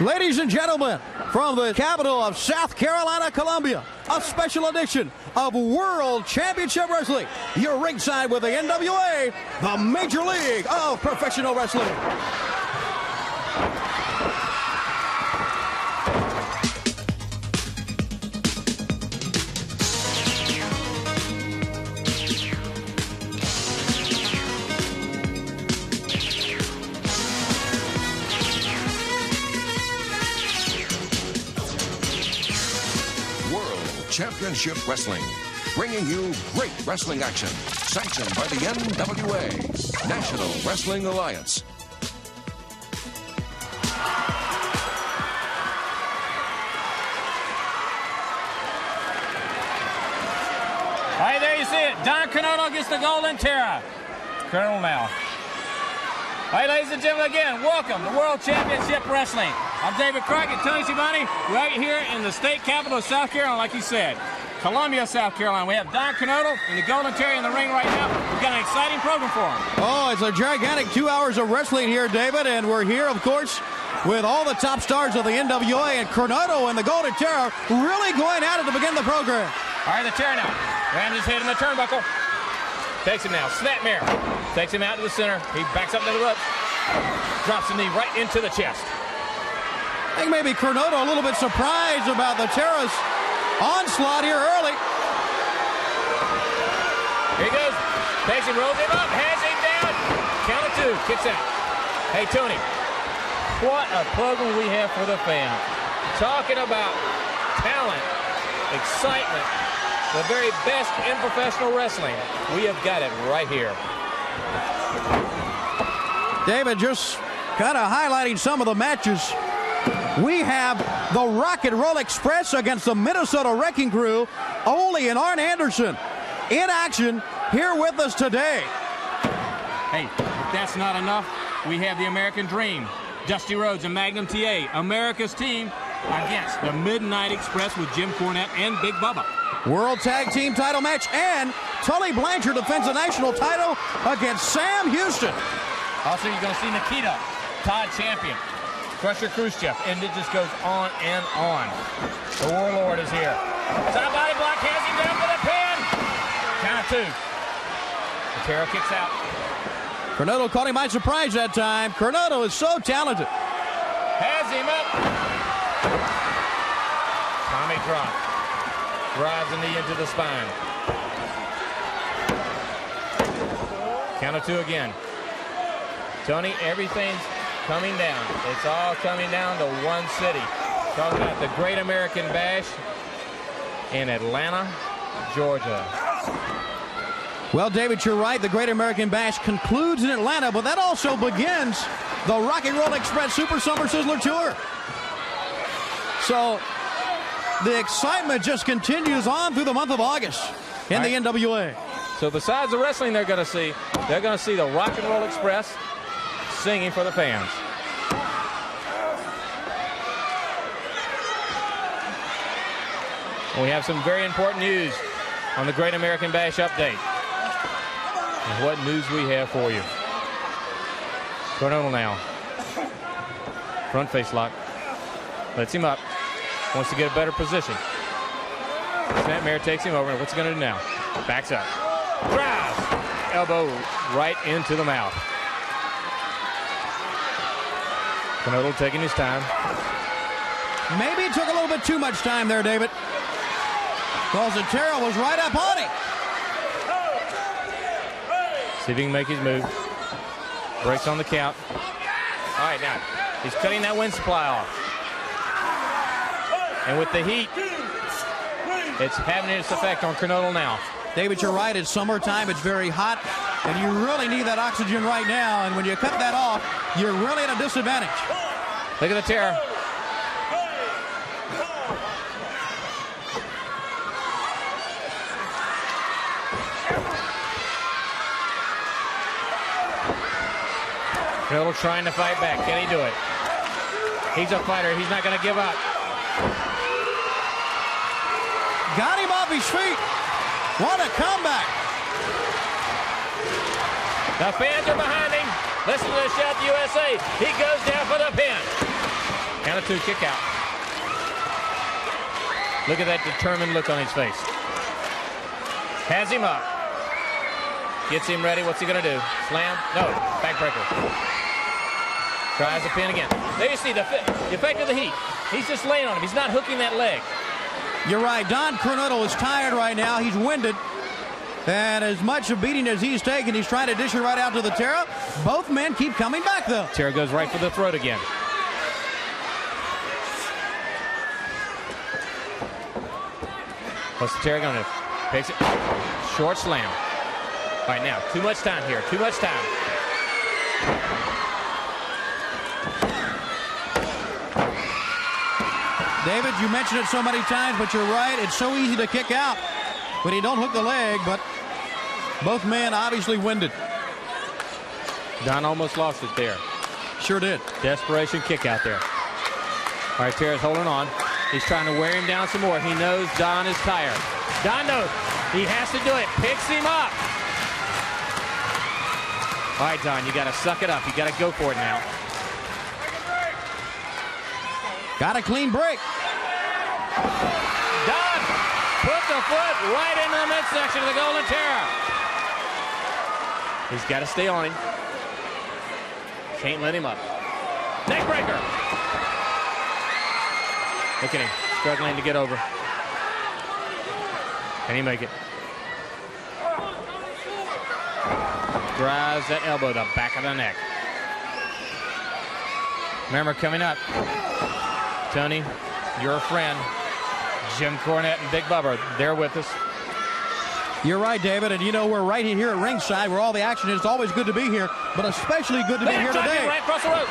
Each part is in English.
Ladies and gentlemen, from the capital of South Carolina, Columbia, a special edition of World Championship Wrestling. You're ringside with the NWA, the Major League of Professional Wrestling. Championship Wrestling, bringing you great wrestling action, sanctioned by the NWA, National Wrestling Alliance. Hey, there you see it. Don Coronado gets the Golden Terror. Colonel now. Hey, ladies and gentlemen, again, welcome to World Championship Wrestling. I'm David Crockett, Tony Schiavone, right here in the state capital of South Carolina, like you said. Columbia, South Carolina. We have Don Coronado and the Golden Terror in the ring right now. We've got an exciting program for him. Oh, it's a gigantic two hours of wrestling here, David, and we're here, of course, with all the top stars of the NWA and Coronado and the Golden Terror really going at it to begin the program. All right, the chair now. Rams his head in the turnbuckle. Takes him now. Snapmare. Takes him out to the center. He backs up to the ropes. Drops the knee right into the chest. I think maybe Coronado a little bit surprised about the Terror's onslaught here early. Here he goes. Takes him, rolls him up, has him down. Count of two. Kicks out. Hey, Tony. What a program we have for the fans. Talking about talent, excitement, the very best in professional wrestling. We have got it right here. David just kind of highlighting some of the matches. We have the Rock and Roll Express against the Minnesota Wrecking Crew. Ole and Arn Anderson in action here with us today. Hey, if that's not enough, we have the American Dream. Dusty Rhodes and Magnum TA, America's team against the Midnight Express with Jim Cornette and Big Bubba. World Tag Team title match and Tully Blanchard defends the national title against Sam Houston. Also, you're going to see Nikita, Todd Champion, Crusher Khrushchev, and it just goes on and on. The Warlord is here. Side body block has him down for the pin. Count of two. Otero kicks out. Coronado caught him by surprise that time. Coronado is so talented. Has him up. Tommy drop. Drives the knee into the spine. Count of two again. Tony, everything's coming down. It's all coming down to one city. Talking about the Great American Bash in Atlanta, Georgia. Well, David, you're right. The Great American Bash concludes in Atlanta, but that also begins the Rock and Roll Express Super Summer Sizzler Tour. So the excitement just continues on through the month of August in the NWA. So besides the wrestling they're going to see, they're going to see the Rock and Roll Express singing for the fans. We have some very important news on the Great American Bash update. And what news we have for you. Coronado now. Front face lock. Lets him up. Wants to get a better position. Snapmare takes him over. What's he going to do now? Backs up. Elbow right into the mouth. Coronado taking his time. Maybe it took a little bit too much time there, David. Because Otero was right up on him. See if he can make his move. Breaks on the count. All right, now he's cutting that wind supply off. And with the heat, it's having its effect on Coronado now. David, you're right. It's summertime. It's very hot. And you really need that oxygen right now. And when you cut that off, you're really at a disadvantage. Look at the tear. Coronado trying to fight back. Can he do it? He's a fighter. He's not going to give up. Got him off his feet. What a comeback. The fans are behind him. Listen to the shout USA. He goes down for the pin. Count of two, kick out. Look at that determined look on his face. Has him up. Gets him ready. What's he going to do? Slam? No. Backbreaker. Tries the pin again. There you see the, the effect of the heat. He's just laying on him. He's not hooking that leg. You're right. Don Coronado is tired right now. He's winded. And as much of beating as he's taken, he's trying to dish it right out to the Terror. Both men keep coming back, though. Terror goes right for the throat again. What's the Terror going to? Picks it. Short slam. All right, now, too much time here. Too much time. David, you mentioned it so many times, but you're right. It's so easy to kick out when you don't hook the leg, but both men obviously winded. Don almost lost it there. Sure did. Desperation kick out there. All right, Terror's holding on. He's trying to wear him down some more. He knows Don is tired. Don knows he has to do it. Picks him up. All right, Don, you got to suck it up. You got to go for it now. Got a clean break. Don put the foot right into the midsection of the Golden Terror. He's got to stay on him. Can't let him up. Neckbreaker. Look at him, struggling to get over. Can he make it? Drives that elbow to the back of the neck. Remember, coming up, Tony, your friend, Jim Cornette and Big Bubba, they're with us. You're right, David, and you know we're right here at ringside where all the action is. It's always good to be here, but especially good to be here today. Right across the road.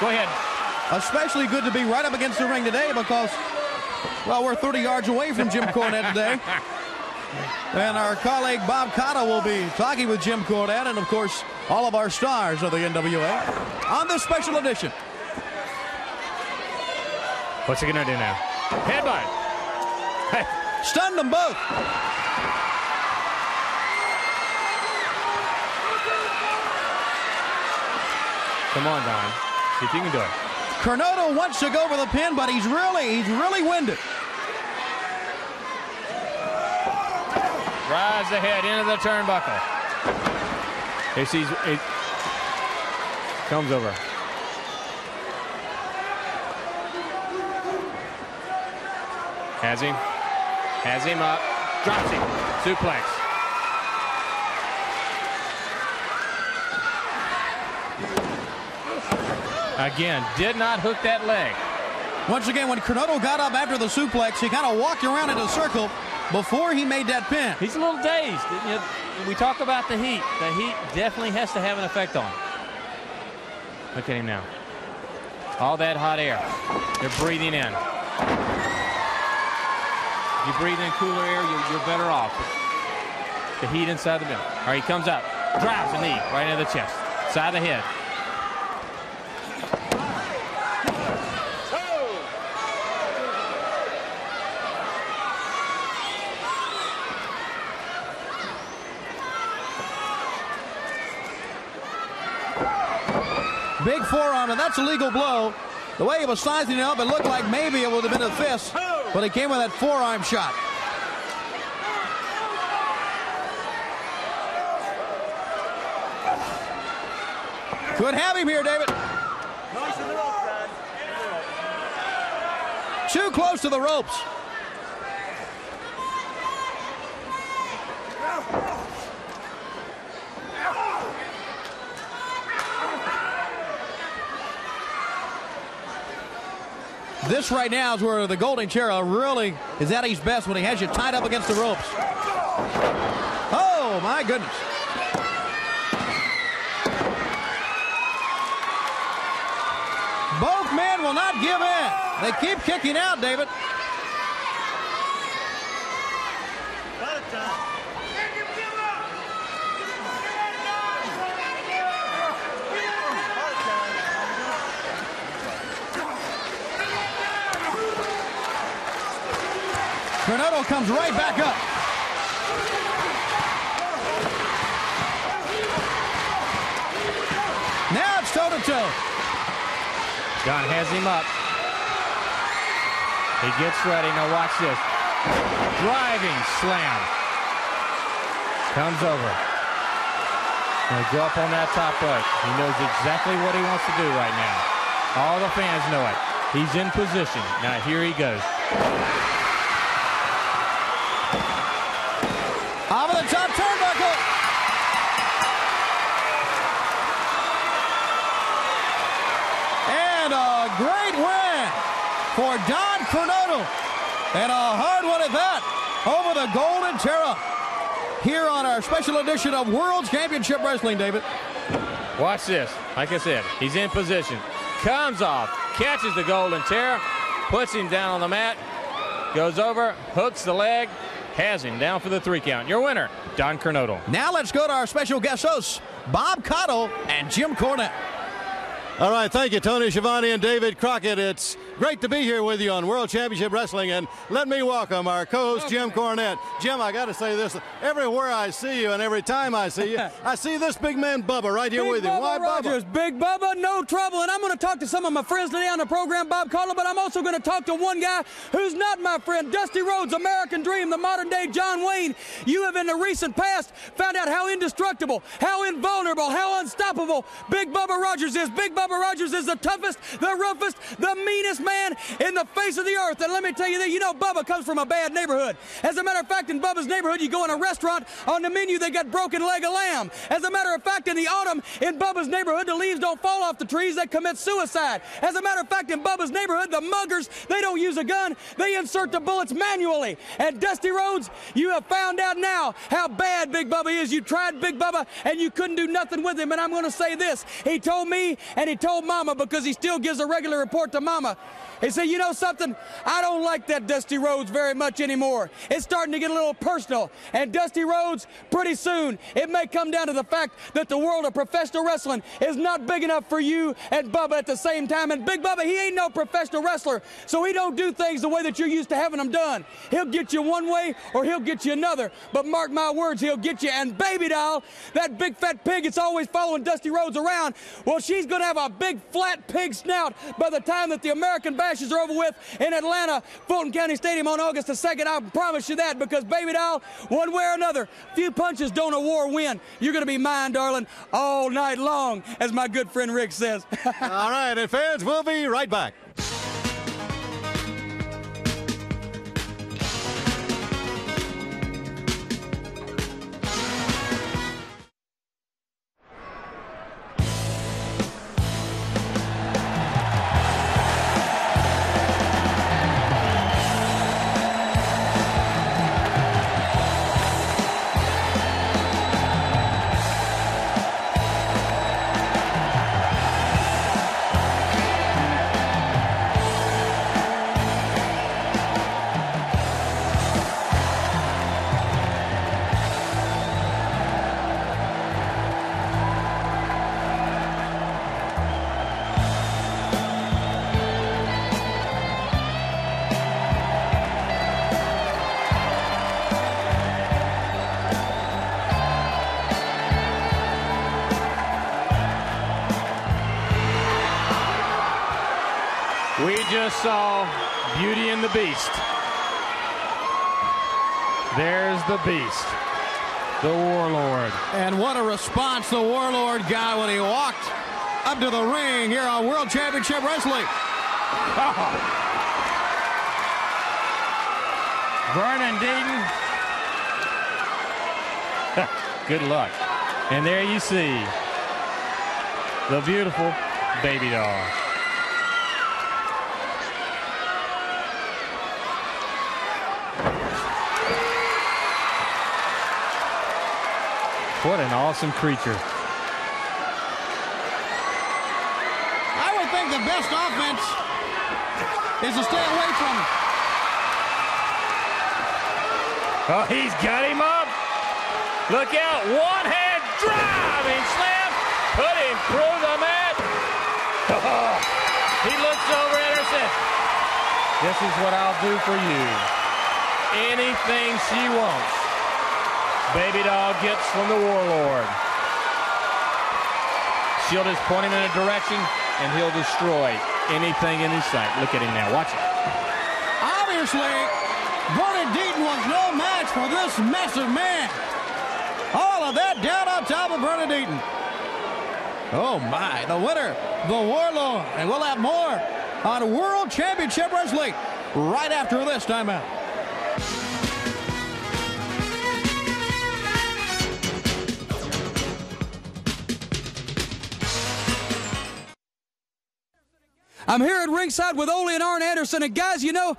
Go ahead. Especially good to be right up against the ring today because, well, we're 30 yards away from Jim Cornette today. And our colleague Bob Caudle will be talking with Jim Cornette and, of course, all of our stars of the NWA on this special edition. What's he going to do now? Headbutt. Hey. Stunned them both. Come on, Don. See if you can do it. Coronado wants to go for the pin, but he's really, he's really winded. Drives ahead into the turnbuckle. He sees it comes over. Has him. Has him up. Drops him. Suplex. Again, did not hook that leg. Once again, when Coronado got up after the suplex, he kind of walked around in a circle before he made that pin. He's a little dazed. You know, we talk about the heat. The heat definitely has to have an effect on him. Look at him now. All that hot air. They're breathing in. If you breathe in cooler air, you're, you're better off. The heat inside the middle. All right, he comes up. Drives a knee right into the chest. Side of the head. Big forearm, and that's a legal blow. The way he was sizing it up, it looked like maybe it would have been a fist, but he came with that forearm shot. Could have him here, David. Too close to the ropes. This right now is where the Golden Terror really is at his best when he has you tied up against the ropes. Oh, my goodness. Both men will not give in. They keep kicking out, David. Coronado comes right back up. Now it's toe to. Don has him up. He gets ready. Now watch this. Driving slam. Comes over. Gonna go up on that top rope. He knows exactly what he wants to do right now. All the fans know it. He's in position. Now here he goes. Over the top turnbuckle. And a great win for Don Coronado. And a hard one at that over the Golden Terror. Here on our special edition of World Championship Wrestling, David. Watch this. Like I said, he's in position. Comes off, catches the Golden Terror, puts him down on the mat, goes over, hooks the leg, has him down for the three count. Your winner, Don Coronado. Now let's go to our special guest hosts, Bob Caudle and Jim Cornette. All right, thank you, Tony Schiavone and David Crockett. It's great to be here with you on World Championship Wrestling, and let me welcome our co-host oh, Jim Cornette. Jim, I got to say this: everywhere I see you, and every time I see you, I see this big man Bubba right here Big with you. Bubba Why, Rogers, Bubba? Big Bubba, no trouble. And I'm going to talk to some of my friends today on the program, Bob Caudle, but I'm also going to talk to one guy who's not my friend, Dusty Rhodes, American Dream, the modern day John Wayne. You have in the recent past found out how indestructible, how invulnerable, how unstoppable Big Bubba Rogers is. Big Bubba Rogers is the toughest, the roughest, the meanest man in the face of the earth. And let me tell you that, you know, Bubba comes from a bad neighborhood. As a matter of fact, in Bubba's neighborhood, you go in a restaurant, on the menu, they got broken leg of lamb. As a matter of fact, in the autumn, in Bubba's neighborhood, the leaves don't fall off the trees, they commit suicide. As a matter of fact, in Bubba's neighborhood, the muggers, they don't use a gun, they insert the bullets manually. And Dusty Rhodes, you have found out now how bad Big Bubba is. You tried Big Bubba and you couldn't do nothing with him. And I'm going to say this. He told me and he told Mama because he still gives a regular report to Mama. He said, you know something? I don't like that Dusty Rhodes very much anymore. It's starting to get a little personal. And Dusty Rhodes, pretty soon, it may come down to the fact that the world of professional wrestling is not big enough for you and Bubba at the same time. And Big Bubba, he ain't no professional wrestler, so he don't do things the way that you're used to having them done. He'll get you one way or he'll get you another. But mark my words, he'll get you. And Baby Doll, that big fat pig that's always following Dusty Rhodes around, well, she's going to have a big flat pig snout by the time that the American bashes are over with in Atlanta, Fulton County Stadium on August the 2nd. I promise you that because, baby doll, one way or another, few punches don't a war win. You're going to be mine, darling, all night long, as my good friend Rick says. All right, and fans, we'll be right back. There's the Beast, the Warlord. And what a response the Warlord got when he walked up to the ring here on World Championship Wrestling. Vernon Deaton. Good luck. And there you see the beautiful baby doll. What an awesome creature. I would think the best offense is to stay away from him. Oh, he's got him up. Look out. One hand driving slam. Put him through the mat. Oh, he looks over at her and says, This is what I'll do for you. Anything she wants. Baby doll gets from the warlord. Shield is pointing in a direction and he'll destroy. anything in his sight. Look at him now. Watch it. Obviously, Vernon Deaton was no match for this massive man. All of that down on top of Vernon Deaton. Oh my, the winner, the Warlord. And we'll have more on World Championship Wrestling right after this timeout. I'm here at ringside with Ole and Arn Anderson. And guys, you know,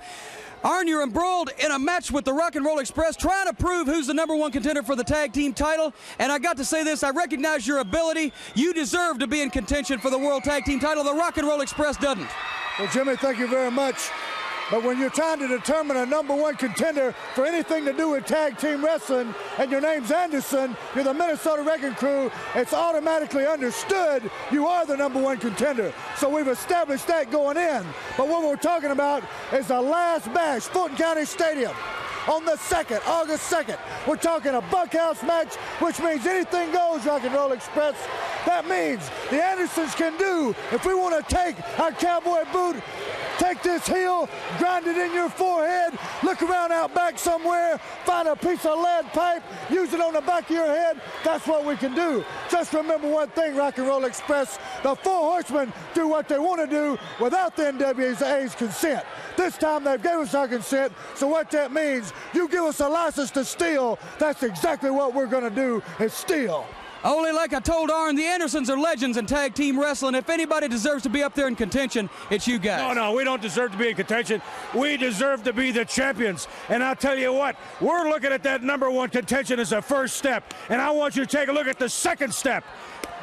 Arn, you're embroiled in a match with the Rock and Roll Express, trying to prove who's the number one contender for the tag team title. And I got to say this I recognize your ability. You deserve to be in contention for the World Tag Team title. The Rock and Roll Express doesn't. Well, Jimmy, thank you very much. But when you're trying to determine a number one contender for anything to do with tag team wrestling, and your name's Anderson, you're the Minnesota Wrecking Crew, it's automatically understood you are the number one contender. So we've established that going in. But what we're talking about is the last bash, Fulton County Stadium. On the 2nd, August 2nd, we're talking a bunkhouse match, which means anything goes, Rock and Roll Express. That means the Andersons can do, if we want to take our cowboy boot Take this heel, grind it in your forehead, look around out back somewhere, find a piece of lead pipe, use it on the back of your head. That's what we can do. Just remember one thing, Rock and Roll Express. The four horsemen do what they want to do without the NWA's consent. This time they've gave us our consent, so what that means, you give us a license to steal, that's exactly what we're going to do, is steal. Only like I told Arn, the Andersons are legends in tag team wrestling. If anybody deserves to be up there in contention, it's you guys. No, no, we don't deserve to be in contention. We deserve to be the champions. And I'll tell you what, we're looking at that number one contention as a first step. And I want you to take a look at the second step.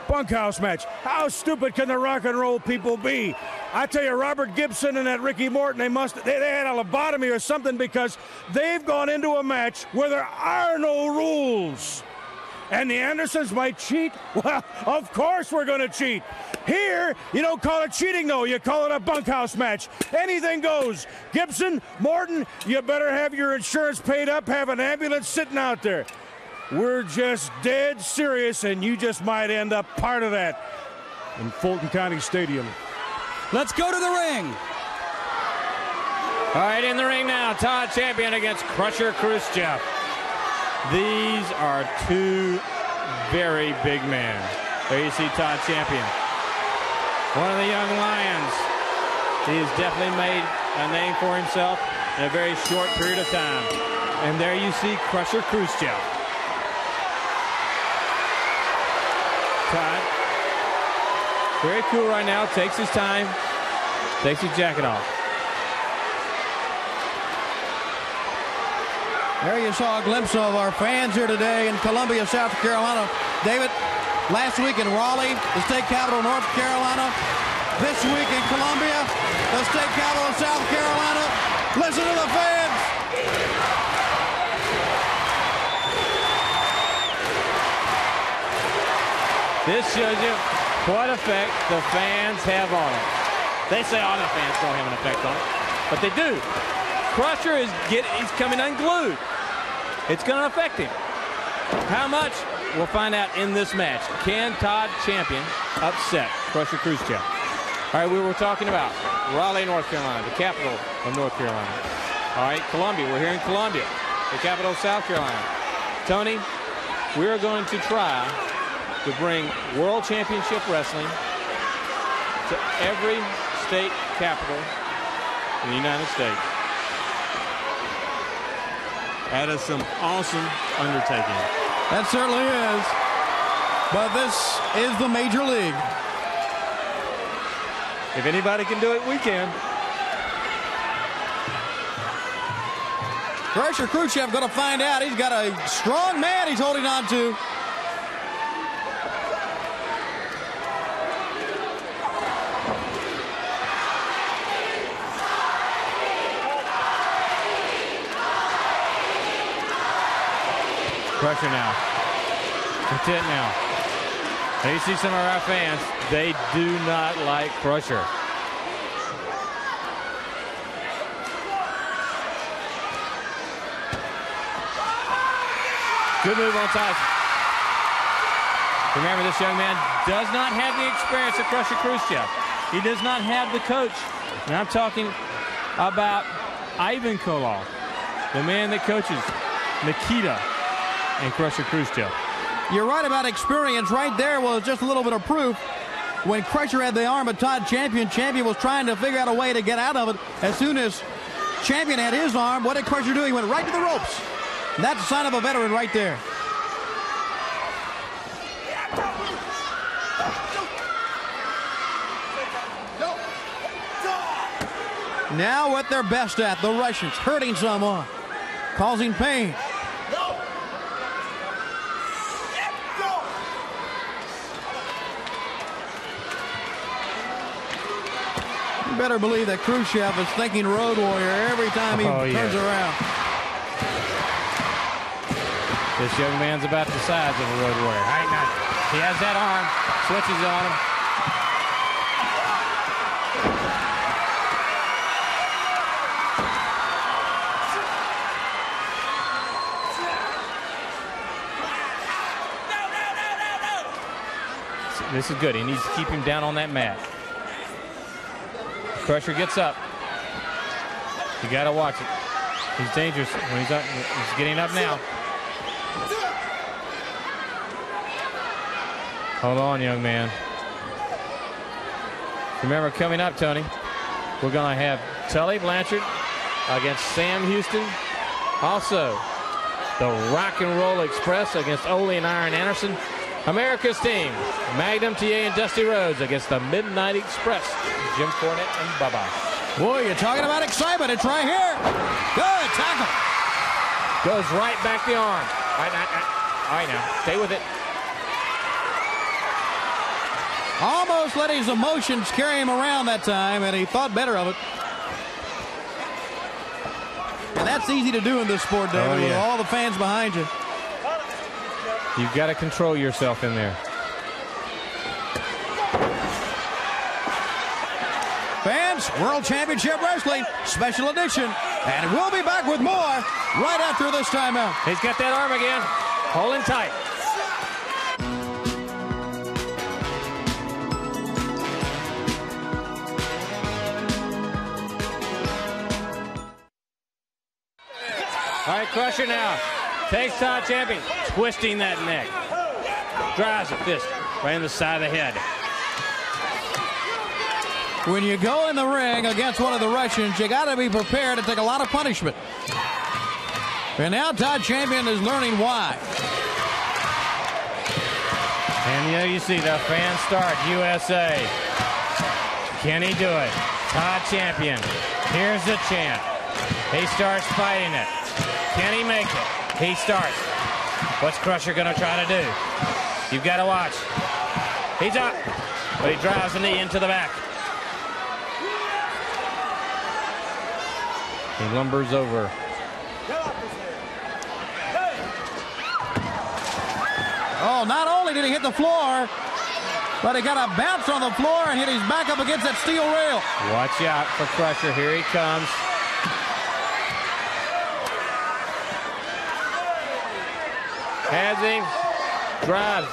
Bunkhouse match. How stupid can the rock and roll people be? I tell you, Robert Gibson and that Ricky Morton, they must they, they had a lobotomy or something because they've gone into a match where there are no rules and the Andersons might cheat? Well, of course we're going to cheat. Here, you don't call it cheating, though. You call it a bunkhouse match. Anything goes. Gibson, Morton, you better have your insurance paid up, have an ambulance sitting out there. We're just dead serious, and you just might end up part of that in Fulton County Stadium. Let's go to the ring. All right, in the ring now, Todd Champion against Crusher Khrushchev. These are two very big men. There you see Todd Champion. One of the young Lions. He has definitely made a name for himself in a very short period of time. And there you see Crusher Khrushchev. Todd, very cool right now, takes his time, takes his jacket off. There you saw a glimpse of our fans here today in Columbia, South Carolina. David, last week in Raleigh, the state capital of North Carolina. This week in Columbia, the state capital of South Carolina. Listen to the fans. This shows you what effect the fans have on it. They say all the fans don't have an effect on it, but they do. Crusher is get he's coming unglued. It's going to affect him. How much? We'll find out in this match. Can Todd Champion upset Crusher Khrushchev? All right, we were talking about Raleigh, North Carolina, the capital of North Carolina. All right, Columbia. We're here in Columbia, the capital of South Carolina. Tony, we are going to try to bring World Championship Wrestling to every state capital in the United States. That is some awesome undertaking. That certainly is. But this is the major league. If anybody can do it, we can. Crusher Khrushchev going to find out. He's got a strong man he's holding on to. Crusher now. That's it now. Now you see some of our fans. They do not like pressure. Good move on Tyson. Remember, this young man does not have the experience of Crusher Khrushchev. He does not have the coach. And I'm talking about Ivan Koloff, the man that coaches Nikita and Crusher Khrushchev. You're right about experience. Right there was just a little bit of proof. When Crusher had the arm of Todd Champion, Champion was trying to figure out a way to get out of it. As soon as Champion had his arm, what did Crusher do? He went right to the ropes. That's a sign of a veteran right there. Now what they're best at, the Russians, hurting someone, causing pain. Better believe that Khrushchev is thinking Road Warrior every time he Oh, turns yeah. around. This young man's about the size of a road warrior. Right, now, he has that arm, switches on him. This is good. He needs to keep him down on that mat. Crusher gets up. You got to watch it. He's dangerous when he's up. He's getting up now. Hold on, young man. Remember, coming up, Tony, we're going to have Tully Blanchard against Sam Houston. Also, the Rock and Roll Express against Ole and Arn Anderson. America's team, Magnum TA and Dusty Rhodes against the Midnight Express, Jim Cornette and Bubba. Boy, you're talking about excitement. It's right here. Good tackle. Goes right back the arm. All right, all right, now, stay with it. Almost let his emotions carry him around that time, and he thought better of it. And that's easy to do in this sport, David, Oh, with all the fans behind you. You've got to control yourself in there. Fans, World Championship Wrestling, special edition. And we'll be back with more right after this timeout. He's got that arm again, holding tight. All right, Crusher now takes Todd Champion, twisting that neck. Drives a fist right in the side of the head. When you go in the ring against one of the Russians, you got to be prepared to take a lot of punishment. And now Todd Champion is learning why. And there you see the fans start USA. Can he do it? Todd Champion. Here's the chant. He starts fighting it. Can he make it? He starts. What's Crusher going to try to do? You've got to watch. He's up, but he drives the knee into the back. He lumbers over. Oh, not only did he hit the floor, but he got a bounce on the floor and hit his back up against that steel rail. Watch out for Crusher. Here he comes. Has him. Drives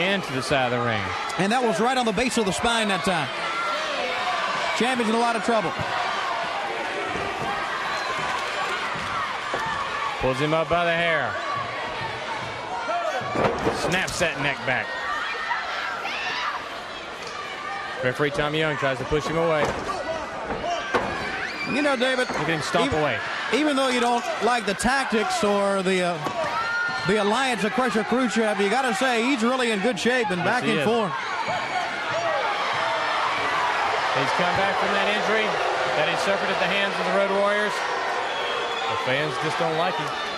into the side of the ring. And that was right on the base of the spine that time. Champion's in a lot of trouble. Pulls him up by the hair. Snaps that neck back. Referee Tom Young tries to push him away. You know, David, Look at him stomp even, away. Even though you don't like the tactics or the uh, the alliance of Crusher Khrushchev, you got to say he's really in good shape and back in is. form. He's come back from that injury that he suffered at the hands of the Road Warriors. The fans just don't like him.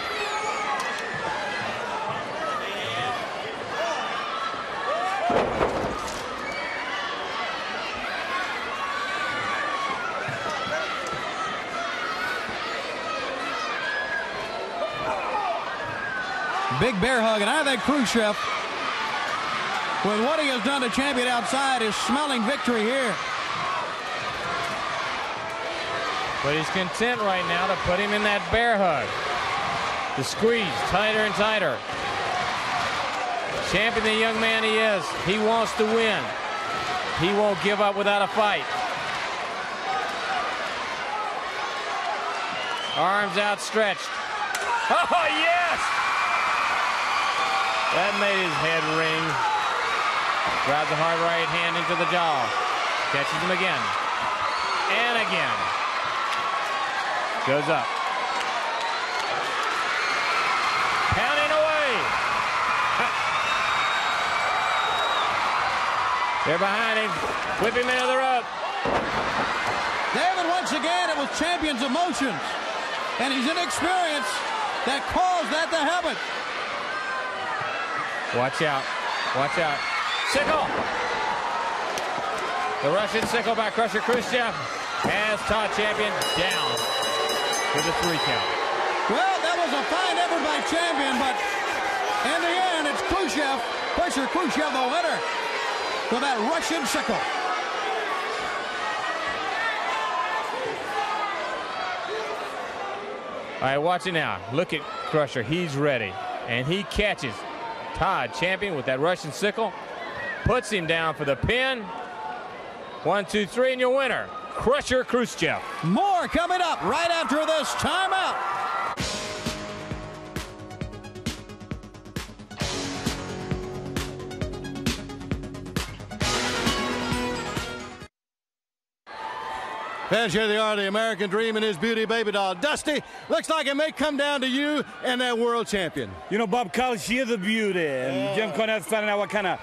Big bear hug, and I think Khrushchev, with what he has done to champion outside, is smelling victory here. But he's content right now to put him in that bear hug. The squeeze tighter and tighter. Champion the young man he is. He wants to win. he won't give up without a fight. Arms outstretched. Oh, yes! That made his head ring. Grabs a hard right hand into the jaw. Catches him again. And again. Goes up. Pounding away. They're behind him. Whip him into the rope. David, once again, it was champion's emotions and his inexperience that caused that to happen. Watch out. Watch out. Sickle. The Russian sickle by Crusher Khrushchev has Todd Champion down to the three count. Well, that was a fine effort by Champion, but in the end, it's Khrushchev, Crusher Khrushchev, the winner for that Russian sickle. All right, watch it now. Look at Crusher. He's ready. And he catches Todd Champion with that Russian sickle. Puts him down for the pin. One, two, three, and your winner, Crusher Khrushchev. More coming up right after this timeout. Fans, here they are, the American Dream and his beauty baby doll. Dusty, looks like it may come down to you and that world champion. You know, Bob Caudle, she is a beauty. And Jim Cornette's finding out what kind of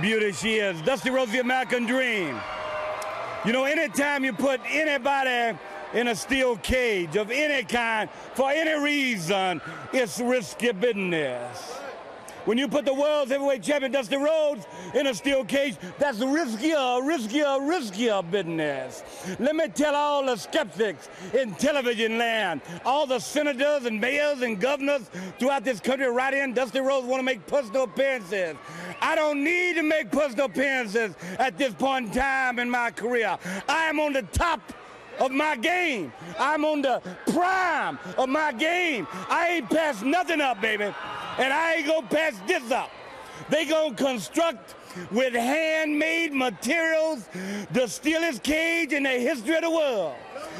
beauty she is. Dusty Rhodes, the American Dream. You know, anytime you put anybody in a steel cage of any kind for any reason, it's risky business. When you put the world's heavyweight champion Dusty Rhodes in a steel cage, that's riskier, riskier, riskier business. Let me tell all the skeptics in television land, all the senators and mayors and governors throughout this country right in, Dusty Rhodes want to make personal appearances. I don't need to make personal appearances at this point in time in my career. I am on the top of my game. I'm on the prime of my game. I ain't passed nothing up, baby. And I ain't gonna pass this up. They gonna construct with handmade materials the steelest cage in the history of the world.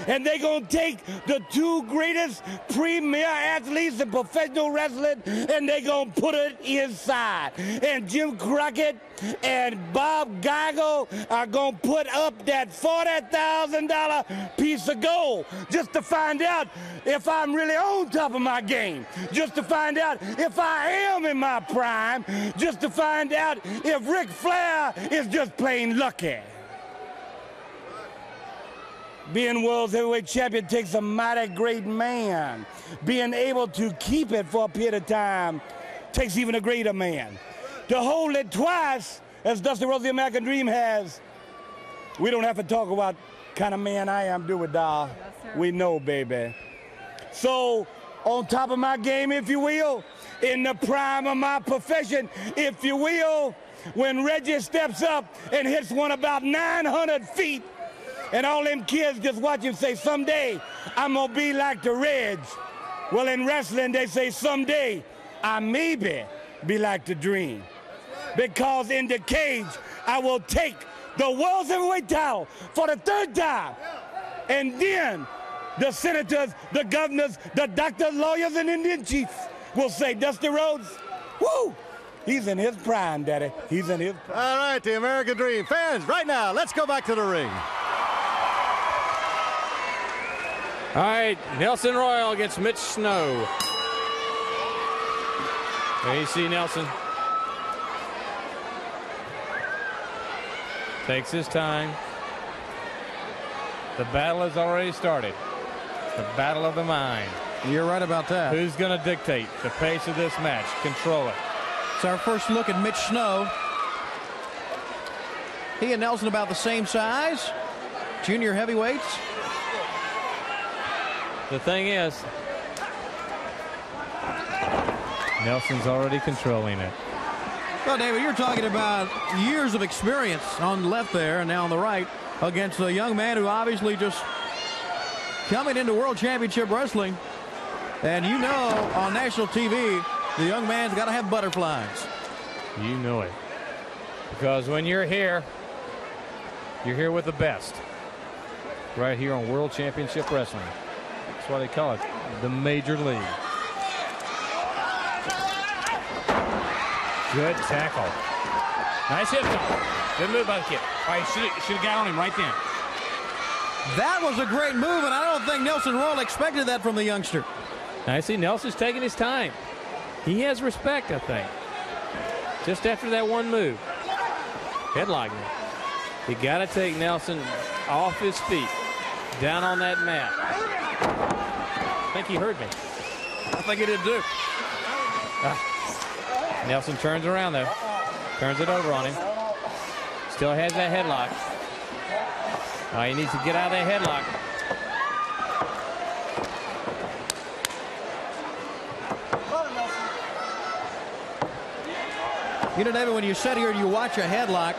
And they're gonna take the two greatest premier athletes in professional wrestling and they're gonna put it inside. And Jim Crockett and Bob Geigel are gonna put up that $40,000 piece of gold just to find out if I'm really on top of my game, just to find out if I am in my prime, just to find out if Ric Flair is just plain lucky. Being world's heavyweight champion takes a mighty great man. Being able to keep it for a period of time takes even a greater man. To hold it twice, as Dusty Rhodes, the American Dream has, we don't have to talk about kind of man I am, do we, Doll? we know, baby. So, on top of my game, if you will, in the prime of my profession, if you will, when Reggie steps up and hits one about 900 feet, and all them kids just watch him say, someday I'm going to be like the Reds. Well, in wrestling, they say, someday I maybe be like the Dream. Because in the cage, I will take the world's heavyweight title for the third time. And then the senators, the governors, the doctors, lawyers, and Indian chiefs will say, Dusty Rhodes, woo, he's in his prime, Daddy. He's in his prime. All right, the American Dream. Fans, right now, let's go back to the ring. All right, Nelson Royal against Mitch Snow. There you see Nelson. Takes his time. The battle has already started. The battle of the mind. You're right about that. Who's going to dictate the pace of this match? Control it. It's our first look at Mitch Snow. He and Nelson about the same size. Junior heavyweights. The thing is, Nelson's already controlling it. Well, David, you're talking about years of experience on the left there and now on the right against a young man who obviously just coming into World Championship Wrestling. And you know on national TV, the young man's got to have butterflies. You know it. Because when you're here, You're here with the best. Right here on World Championship Wrestling. That's why they call it the Major League. Good tackle. Nice hit, though. Good move by the kid. All right, should have got on him right then. That was a great move, and I don't think Nelson Royal expected that from the youngster. I see Nelson's taking his time. He has respect, I think. Just after that one move. Headlock me. You got to take Nelson off his feet, down on that mat. I think he heard me. I think he did too. Ah. Nelson turns around though. Turns it over on him. Still has that headlock. Oh, he needs to get out of that headlock. You know, David, when you sit here and you watch a headlock,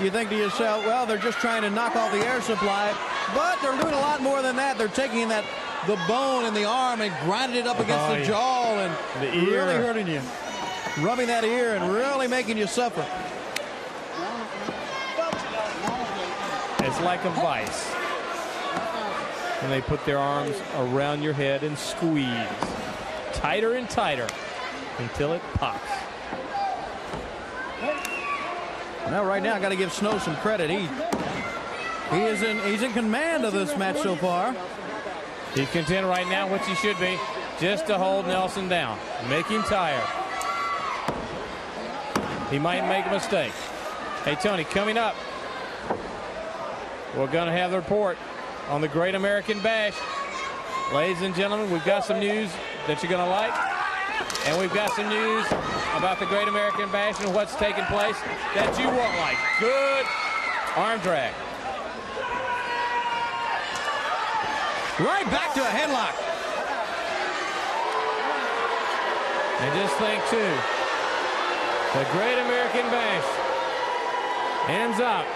you think to yourself, well, they're just trying to knock off the air supply. But they're doing a lot more than that. They're taking that the bone in the arm and grinding it up against oh, the jaw and the ear. really hurting you. Rubbing that ear and really making you suffer. It's like a vice. And they put their arms around your head and squeeze tighter and tighter until it pops. Now, right now, I got to give Snow some credit. He he is in he's in command of this match so far. He's content right now, which he should be, just to hold Nelson down, make him tired. He might make a mistake. Hey, Tony, coming up, we're going to have the report on the Great American Bash. Ladies and gentlemen, we've got some news that you're going to like. And we've got some news about the Great American Bash and what's taking place that you won't like. Good arm drag. Right back to a headlock. And just think, too, the Great American Bash ends up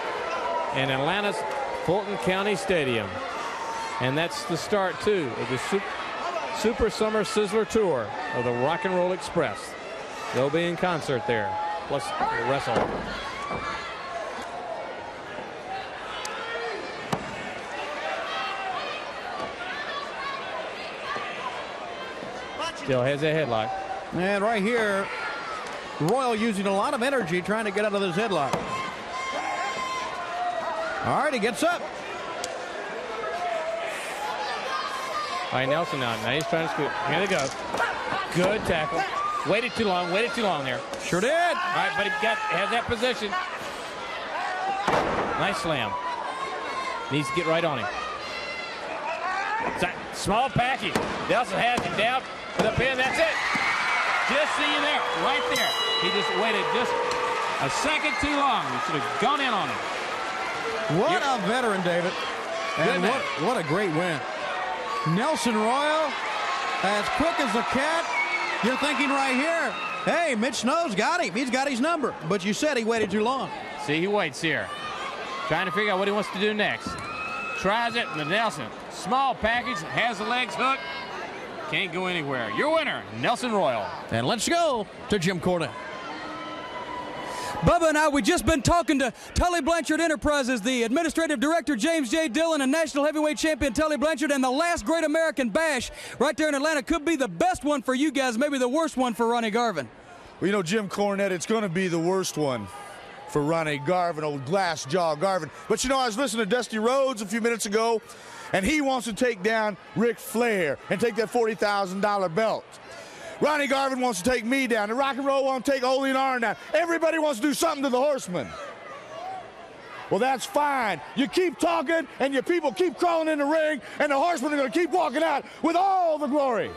in Atlanta's Fulton County Stadium. And that's the start, too, of the Super, Super Summer Sizzler Tour of the Rock and Roll Express. They'll be in concert there, plus wrestle. Still has a headlock. And right here, Royal using a lot of energy trying to get out of this headlock. All right, he gets up. All right, Nelson now. Now he's trying to scoot. Here they go. Good tackle. Waited too long. Waited too long there. Sure did. All right, but he got has that position. Nice slam. Needs to get right on him. Small package. Nelson has him down. The pin, that's it. Just see you there, right there. He just waited just a second too long. He should have gone in on him. What You're, a veteran, David. And what, what a great win. Nelson Royal, as quick as a cat. You're thinking right here, hey, Mitch Snow's got him. He's got his number. But you said he waited too long. See, he waits here. Trying to figure out what he wants to do next. Tries it, and Nelson. Small package, has the legs hooked. Can't go anywhere. Your winner, Nelson Royal. And let's go to Jim Cornette. Bubba and I, we just been talking to Tully Blanchard Enterprises, the administrative director, James J. Dillon, and national heavyweight champion Tully Blanchard, and the last Great American Bash right there in Atlanta could be the best one for you guys, maybe the worst one for Ronnie Garvin. Well, you know, Jim Cornette, it's going to be the worst one for Ronnie Garvin, old glass jaw Garvin. But you know, I was listening to Dusty Rhodes a few minutes ago, and he wants to take down Ric Flair and take that $40,000 belt. Ronnie Garvin wants to take me down. The Rock and Roll wants to take Ole and Arn down. Everybody wants to do something to the Horsemen. Well, that's fine. You keep talking, and your people keep crawling in the ring, and the Horsemen are going to keep walking out with all the glory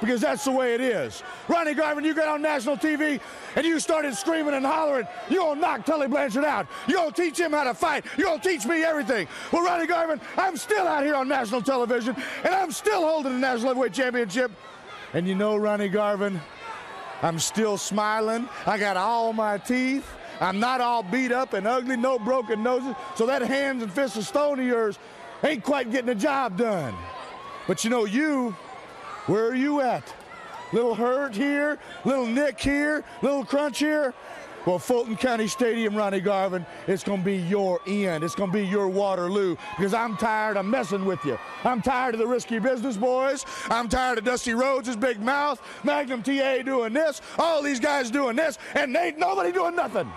because that's the way it is. Ronnie Garvin, you got on national TV and you started screaming and hollering, you're going to knock Tully Blanchard out. You're going to teach him how to fight. You're going to teach me everything. Well, Ronnie Garvin, I'm still out here on national television and I'm still holding the National Heavyweight Championship. And you know, Ronnie Garvin, I'm still smiling. I got all my teeth. I'm not all beat up and ugly, no broken noses. So that hands and fists of stone of yours ain't quite getting the job done. But you know, you where are you at? Little hurt here, little nick here, little crunch here. Well, Fulton County Stadium, Ronnie Garvin, it's going to be your end. It's going to be your Waterloo because I'm tired of messing with you. I'm tired of the risky business boys. I'm tired of Dusty Rhodes' big mouth, Magnum TA doing this, all these guys doing this, and ain't nobody doing nothing.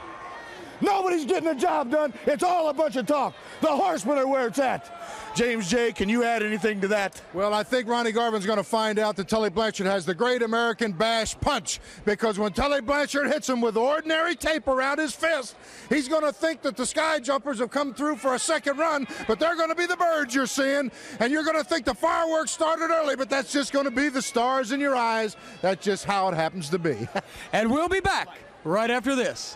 Nobody's getting the job done. It's all a bunch of talk. The horsemen are where it's at. James J., can you add anything to that? Well, I think Ronnie Garvin's going to find out that Tully Blanchard has the great American bash punch because when Tully Blanchard hits him with ordinary tape around his fist, he's going to think that the Sky Jumpers have come through for a second run, but they're going to be the birds you're seeing, and you're going to think the fireworks started early, but that's just going to be the stars in your eyes. That's just how it happens to be. and we'll be back right after this.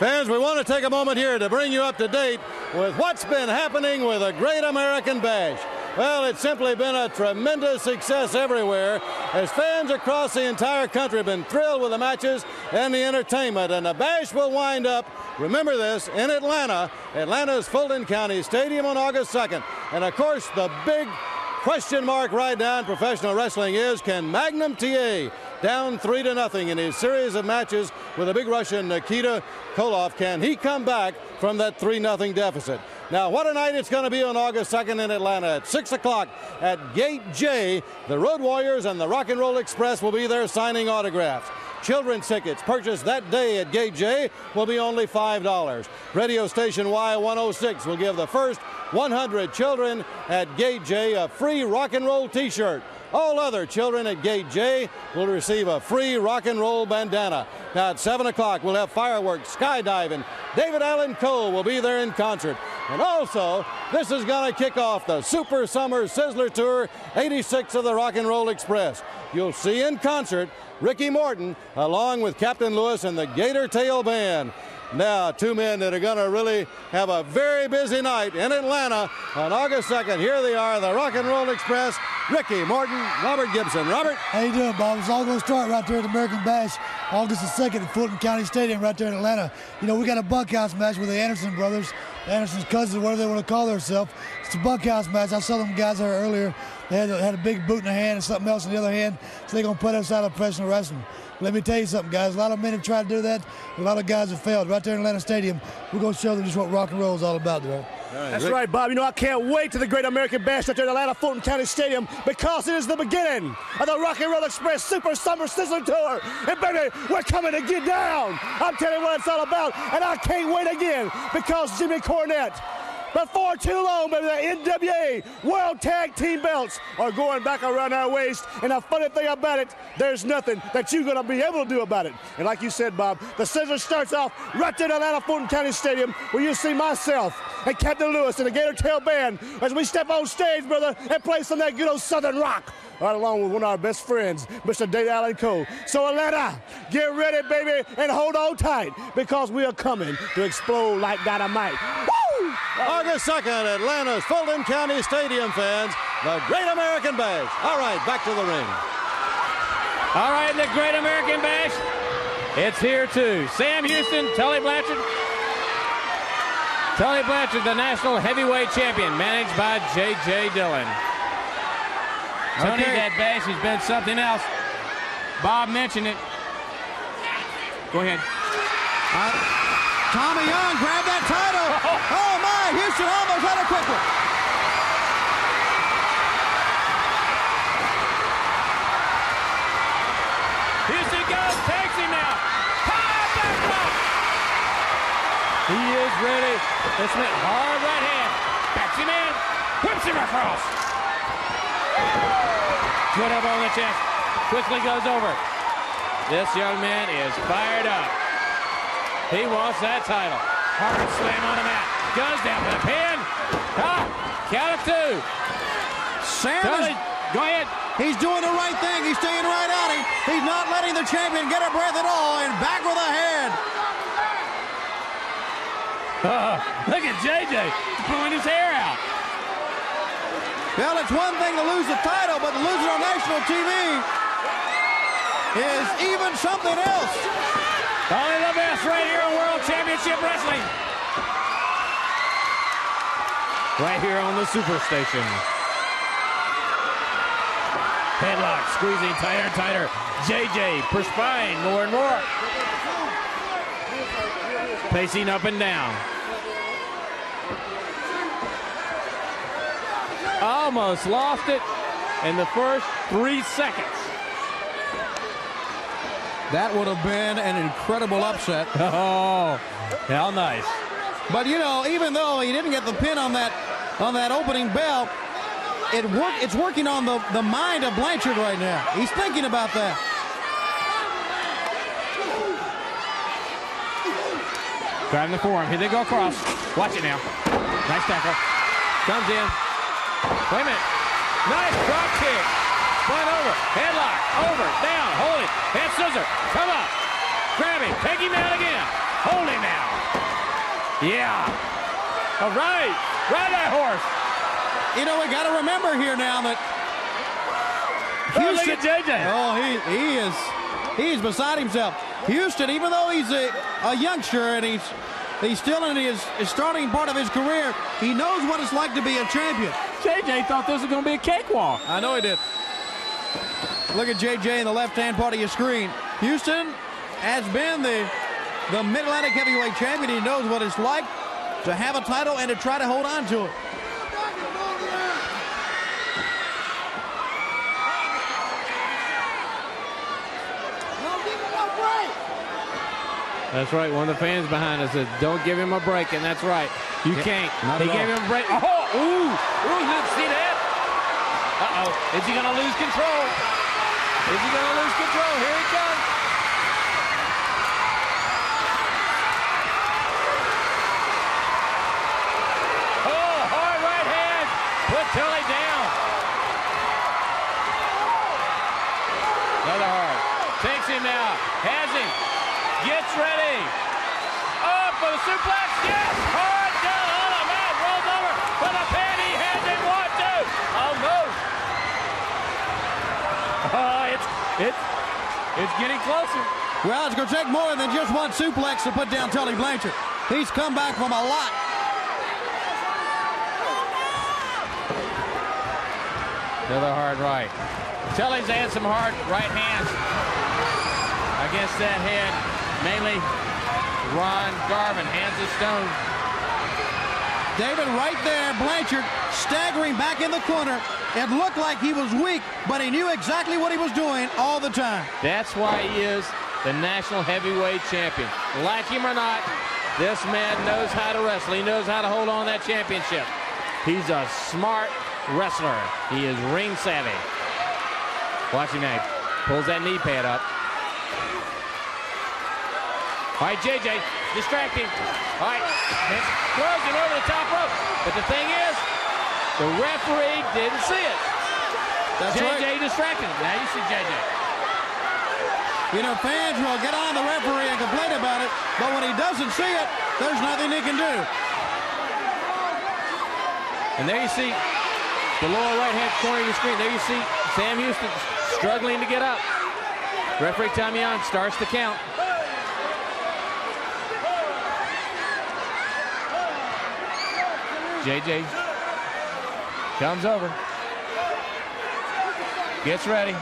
Fans, we want to take a moment here to bring you up to date with what's been happening with the Great American Bash. Well, it's simply been a tremendous success everywhere as fans across the entire country have been thrilled with the matches and the entertainment. And the bash will wind up, remember this, in Atlanta, Atlanta's Fulton County Stadium on August 2nd. And of course, the big question mark right now in professional wrestling is can Magnum TA down three to nothing in his series of matches with a big Russian Nikita Koloff. Can he come back from that 3 nothing deficit? Now, what a night it's going to be on August 2nd in Atlanta at 6 o'clock at Gate J. The Road Warriors and the Rock and Roll Express will be there signing autographs. Children's tickets purchased that day at Gate J will be only $5. Radio station Y106 will give the first 100 children at Gate J a free rock and roll t shirt. All other children at Gate J will receive a free rock and roll bandana. Now at 7 o'clock, we'll have fireworks, skydiving. David Allan Coe will be there in concert. And also, this is going to kick off the Super Summer Sizzler Tour 86 of the Rock and Roll Express. You'll see in concert Ricky Morton along with Captain Lewis and the Gator Tail Band. Now, two men that are going to really have a very busy night in Atlanta on August 2nd. Here they are, the Rock and Roll Express, Ricky Morton, Robert Gibson. Robert? How you doing, Bob? It's all going to start right there at the American Bash, August the 2nd at Fulton County Stadium right there in Atlanta. You know, we got a bunkhouse match with the Anderson brothers, Anderson's cousins, whatever they want to call themselves. It's a bunkhouse match. I saw them guys there earlier. They had, had a big boot in the hand and something else in the other hand, so they're going to put us out of professional wrestling. Let me tell you something, guys. A lot of men have tried to do that. A lot of guys have failed. Right there in Atlanta Stadium, we're going to show them just what rock and roll is all about, bro. That's Rick. right, Bob. You know, I can't wait to the Great American Bash at Atlanta Fulton County Stadium because it is the beginning of the Rock and Roll Express Super Summer Sizzler Tour. And baby, we're coming to get down. I'm telling you what it's all about, and I can't wait again because Jimmy Cornette before too long, baby, the NWA World Tag Team belts are going back around our waist. And the funny thing about it, there's nothing that you're going to be able to do about it. And like you said, Bob, the Sizzler starts off right there in Atlanta Fulton County Stadium where you see myself and Captain Lewis and the Gator Tail Band as we step on stage, brother, and play some of that good old Southern rock right along with one of our best friends, Mr. David Allan Coe. So Atlanta, get ready, baby, and hold on tight because we are coming to explode like dynamite. Woo! August 2nd, Atlanta's Fulton County Stadium fans, the Great American Bash. All right, back to the ring. All right, the Great American Bash. It's here too. Sam Houston, Tully Blanchard. Tully Blanchard, the national heavyweight champion, managed by J.J. Dillon. Tony, okay. that bash has been something else. Bob mentioned it. Go ahead. Uh, Tommy Young grabbed that title. Oh, my. Houston almost had a quick one. Houston goes, takes him now. He is ready. This went hard right hand. Backs him in. Whips him across. Good elbow on the chest. Quickly goes over. This young man is fired up. He wants that title. Hard slam on the mat. Goes down for the pin. Ah, count of two. Sam Tully, go ahead. he's doing the right thing. He's staying right at him. He's not letting the champion get a breath at all. And back with a head. Look at JJ pulling his hair out. Well, it's one thing to lose the title, but to lose it on national TV is even something else. Only the best right here on World Championship Wrestling. Right here on the Superstation. Headlock squeezing tighter and tighter. JJ perspiring more and more. Pacing up and down. Almost lost it in the first three seconds. That would have been an incredible upset. Oh, how nice. But you know, even though he didn't get the pin on that on that opening bell, it work it's working on the, the mind of Blanchard right now. He's thinking about that. Grabbing the forearm. Here they go across. Watch it now. Nice tackle. Comes in. Wait a minute. Nice drop kick. Spun over. Headlock. Over. Down. Hold it. Head scissor. Come up. Grab him. Take him down again. Hold him now. Yeah. All right. Ride that horse. You know, we got to remember here now that Oh, JJ. Oh, he he is he's beside himself. Houston, even though he's a, a youngster and he's he's still in his, his starting part of his career, he knows what it's like to be a champion. JJ thought this was going to be a cakewalk. I know he did. Look at JJ in the left-hand part of your screen. Houston has been the the Mid-Atlantic Heavyweight Champion. He knows what it's like to have a title and to try to hold on to it. That's right. One of the fans behind us said, "Don't give him a break," and that's right. You can't. not He at gave all. him a break. Oh, ooh, ooh! Look, see that? Uh oh. Is he gonna lose control? Is he gonna lose control? Here he comes. Oh, hard right hand. Put Tully down. Another hard. Takes him now. Has him. Gets ready. Up for the suplex. Yes. Hard down oh, on a mat. Rolls over for the pin. He has him. One, two. Oh, no. Oh, it's, it's, it's getting closer. Well, it's going to take more than just one suplex to put down Tully Blanchard. He's come back from a lot. Another hard right. Tully's had some hard right hands against that head. Mainly Ron Garvin, hands of stone. David, right there, Blanchard staggering back in the corner. It looked like he was weak, but he knew exactly what he was doing all the time. That's why he is the national heavyweight champion. Like him or not, this man knows how to wrestle. He knows how to hold on to that championship. He's a smart wrestler. He is ring savvy. Watch him now. Pulls that knee pad up. All right, JJ, distracting. All right, and throws him over the top rope. But the thing is, the referee didn't see it. That's JJ right. distracted him. Now you see JJ. You know, fans will get on the referee and complain about it, but when he doesn't see it, there's nothing he can do. And there you see the lower right-hand corner of the screen. There you see Sam Houston struggling to get up. Referee Tommy Young starts the count. JJ comes over. Gets ready.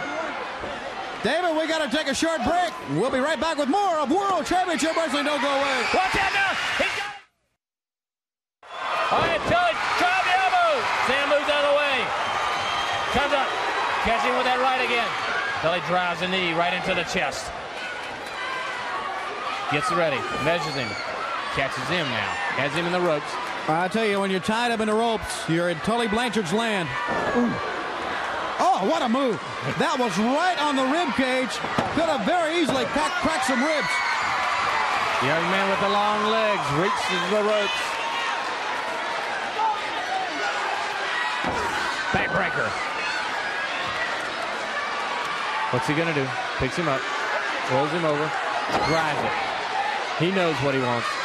David, we got to take a short break. We'll be right back with more of World Championship Wrestling. Don't go away. Watch out now. He's got All right, Tully, try the elbow. Sam moves out of the way. Comes up. Catching with that right again. Tully drives the knee right into the chest. Gets ready. Measures him. Catches him now. Has him in the ropes. I tell you, when you're tied up in the ropes, you're in Tully Blanchard's land. Ooh. Oh, what a move. That was right on the rib cage. Could have very easily cracked, cracked some ribs. Young man with the long legs reaches the ropes. Backbreaker. What's he going to do? Picks him up, rolls him over, drives it. He knows what he wants.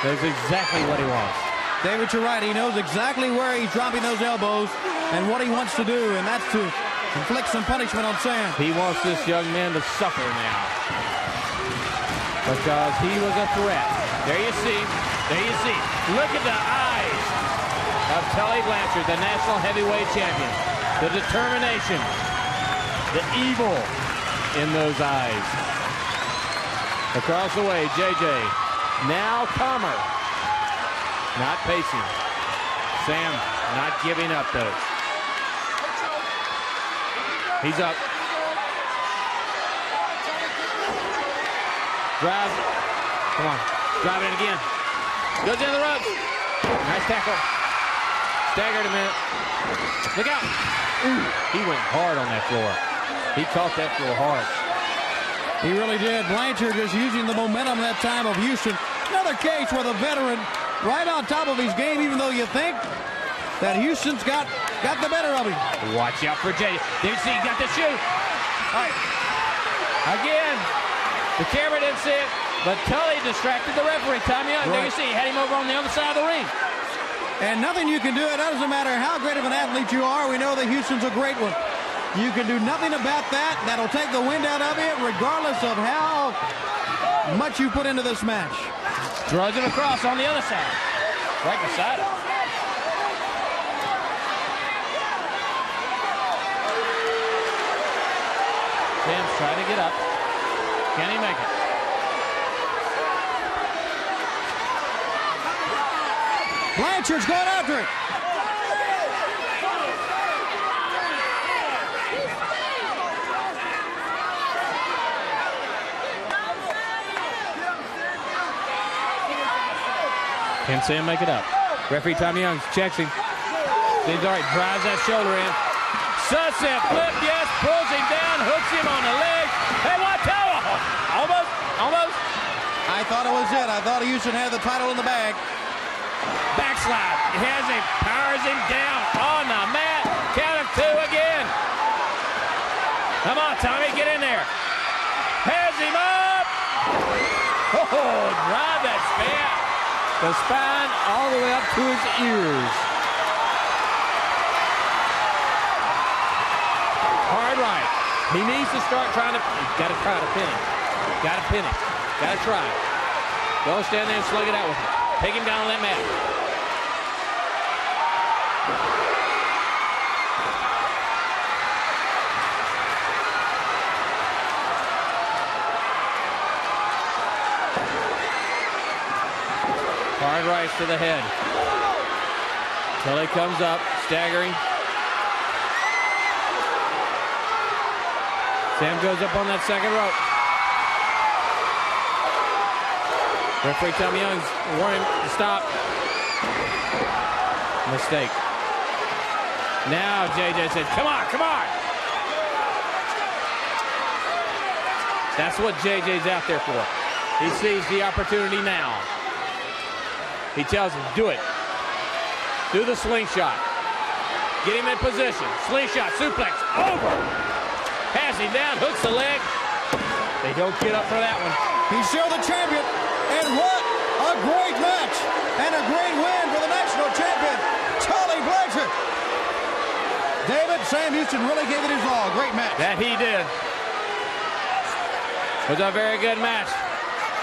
Knows exactly what he wants. David, you're right. He knows exactly where he's dropping those elbows and what he wants to do, and that's to inflict some punishment on Sam. He wants this young man to suffer now. Because he was a threat. There you see. There you see. Look at the eyes of Tully Blanchard, the national heavyweight champion. The determination, the evil in those eyes. Across the way, JJ. Now Comer. Not pacing. Sam not giving up though. He's up. Drive. Come on. Drive it again. Goes into the ropes. Nice tackle. Staggered a minute. Look out. He went hard on that floor. He caught that floor hard. He really did. Blanchard just using the momentum that time of Houston. Another case where the veteran right on top of his game, even though you think that Houston's got got the better of him. Watch out for Jay. There you see, he got the shoot. All right. Again, the camera didn't see it, but Tully distracted the referee. Tommy Young, there you see, he had him over on the other side of the ring. And nothing you can do. It doesn't matter how great of an athlete you are. We know that Houston's a great one. You can do nothing about that. That'll take the wind out of it, regardless of how much you put into this match. Throws it across on the other side. Right beside it. Sam's trying to get up. Can he make it? Blanchard's going after it. Can Sam make it up? Referee Tommy Young checks him. Seems all right. Drives that shoulder in. Sunset flip, yes. Pulls him down. Hooks him on the leg. Hey, watch out. Almost. Almost. I thought it was it. I thought Houston had the title in the bag. Backslide. He has him. Powers him down on the mat. Count of two again. Come on, Tommy. Get in there. Has him up. Oh, drive that span. The spine all the way up to his ears. Hard right. He needs to start trying to. He's got to try to pin him. Got to pin him. Got to try. Don't stand there and slug it out with him. Take him down on that mat. To the head. Tully comes up, staggering. Sam goes up on that second rope. Referee Tommy Young's warning to stop. Mistake. Now JJ said, come on, come on. That's what JJ's out there for. He sees the opportunity now. He tells him, do it. Do the slingshot. Get him in position. Slingshot, suplex, over. Has him down, hooks the leg. They don't get up for that one. He's still the champion. And what a great match. And a great win for the national champion, Tully Blanchard. David, Sam Houston really gave it his all. Great match. That he did. It was a very good match.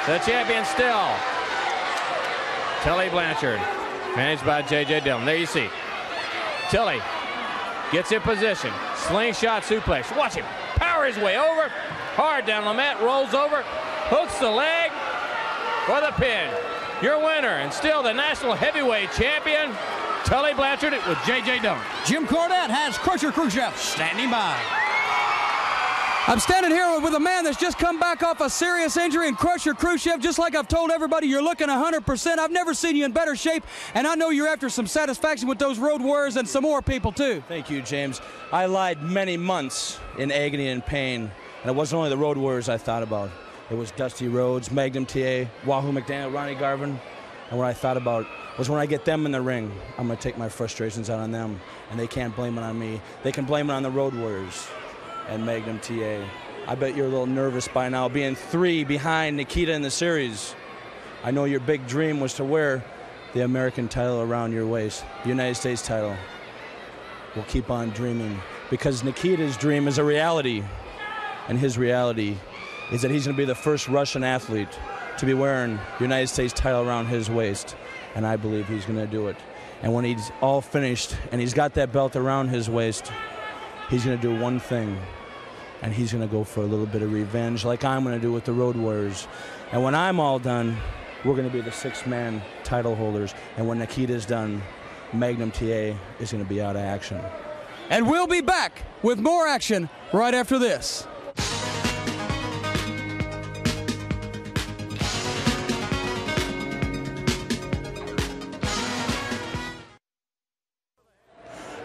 The champion still. Tully Blanchard, managed by J.J. Dillon. There you see. Tully gets in position. Slingshot suplex. Watch him. Power his way over. Hard down the mat. Rolls over. Hooks the leg for the pin. Your winner and still the national heavyweight champion, Tully Blanchard with J.J. Dillon. Jim Cornette has Crusher Khrushchev standing by. I'm standing here with a man that's just come back off a serious injury and Crusher Khrushchev, just like I've told everybody, you're looking 100%. I've never seen you in better shape, and I know you're after some satisfaction with those road warriors and some more people, too. Thank you, James. I lied many months in agony and pain, and it wasn't only the road warriors I thought about. It was Dusty Rhodes, Magnum TA, Wahoo McDaniel, Ronnie Garvin, and what I thought about was when I get them in the ring, I'm going to take my frustrations out on them, and they can't blame it on me. They can blame it on the Road Warriors and Magnum TA. I bet you're a little nervous by now, being three behind Nikita in the series. I know your big dream was to wear the American title around your waist, the United States title. We'll keep on dreaming because Nikita's dream is a reality, and his reality is that he's going to be the first Russian athlete to be wearing the United States title around his waist, and I believe he's going to do it. And when he's all finished and he's got that belt around his waist, he's going to do one thing, and he's going to go for a little bit of revenge, like I'm going to do with the Road Warriors. And when I'm all done, we're going to be the six-man title holders, and when Nikita's done, Magnum TA is going to be out of action. And we'll be back with more action right after this.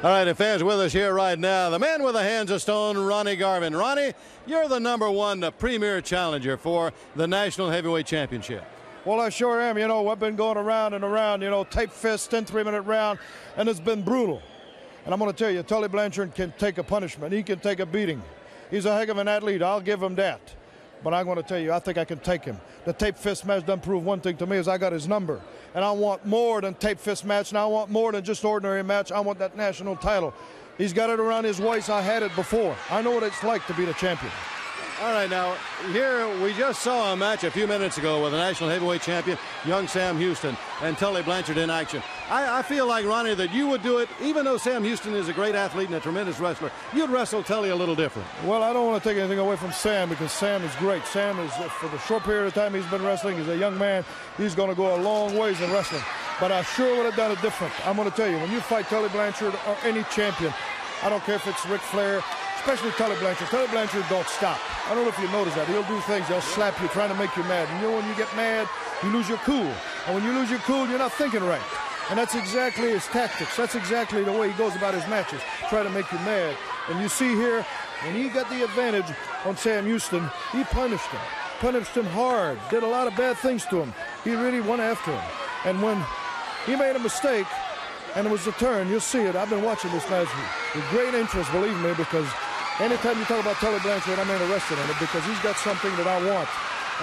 All right, and fans with us here right now, the man with the hands of stone, Ronnie Garvin. Ronnie, you're the number one premier challenger for the National Heavyweight Championship. Well, I sure am. You know, I've been going around and around, you know, tape fist, 10 three minute round, and it's been brutal. And I'm going to tell you, Tully Blanchard can take a punishment. He can take a beating. He's a heck of an athlete. I'll give him that. But I'm going to tell you, I think I can take him. The tape fist match doesn't prove one thing to me is I got his number. And I want more than tape fist match, and I want more than just ordinary match. I want that national title. He's got it around his waist. I had it before. I know what it's like to be the champion. All right, now, here we just saw a match a few minutes ago with the national heavyweight champion, young Sam Houston, and Tully Blanchard in action. I, I, feel like, Ronnie, that you would do it, even though Sam Houston is a great athlete and a tremendous wrestler, you'd wrestle Tully a little different. Well, I don't want to take anything away from Sam because Sam is great. Sam is, uh, for the short period of time he's been wrestling, he's a young man. He's going to go a long ways in wrestling. But I sure would have done it different. I'm going to tell you, when you fight Tully Blanchard or any champion, I don't care if it's Ric Flair, especially Tully Blanchard. Tully Blanchard don't stop. I don't know if you notice that. He'll do things. He'll slap you, trying to make you mad. And you know when you get mad, you lose your cool. And when you lose your cool, you're not thinking right. And that's exactly his tactics. That's exactly the way he goes about his matches. Try to make you mad. And you see here, when he got the advantage on Sam Houston, he punished him. Punished him hard. Did a lot of bad things to him. He really went after him. And when he made a mistake, and it was the turn, you'll see it. I've been watching this match with great interest, believe me, because Anytime you talk about Tully Blanchard, I'm interested in it because he's got something that I want.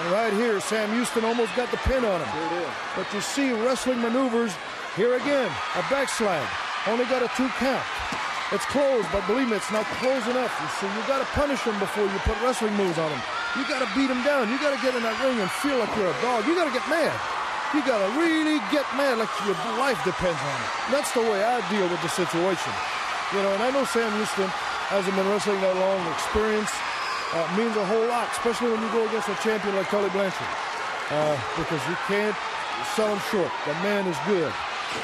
And right here, Sam Houston almost got the pin on him. Sure but you see wrestling maneuvers. Here again, a backslide. Only got a two count. It's closed, but believe me, it's not close enough. You see, you got to punish him before you put wrestling moves on him. You got to beat him down. You got to get in that ring and feel like you're a dog. You got to get mad. You got to really get mad like your life depends on it. That's the way I deal with the situation. You know, and I know Sam Houston hasn't been wrestling that long. Experience uh, means a whole lot, especially when you go against a champion like Tully Blanchard, uh, because you can't sell him short. The man is good.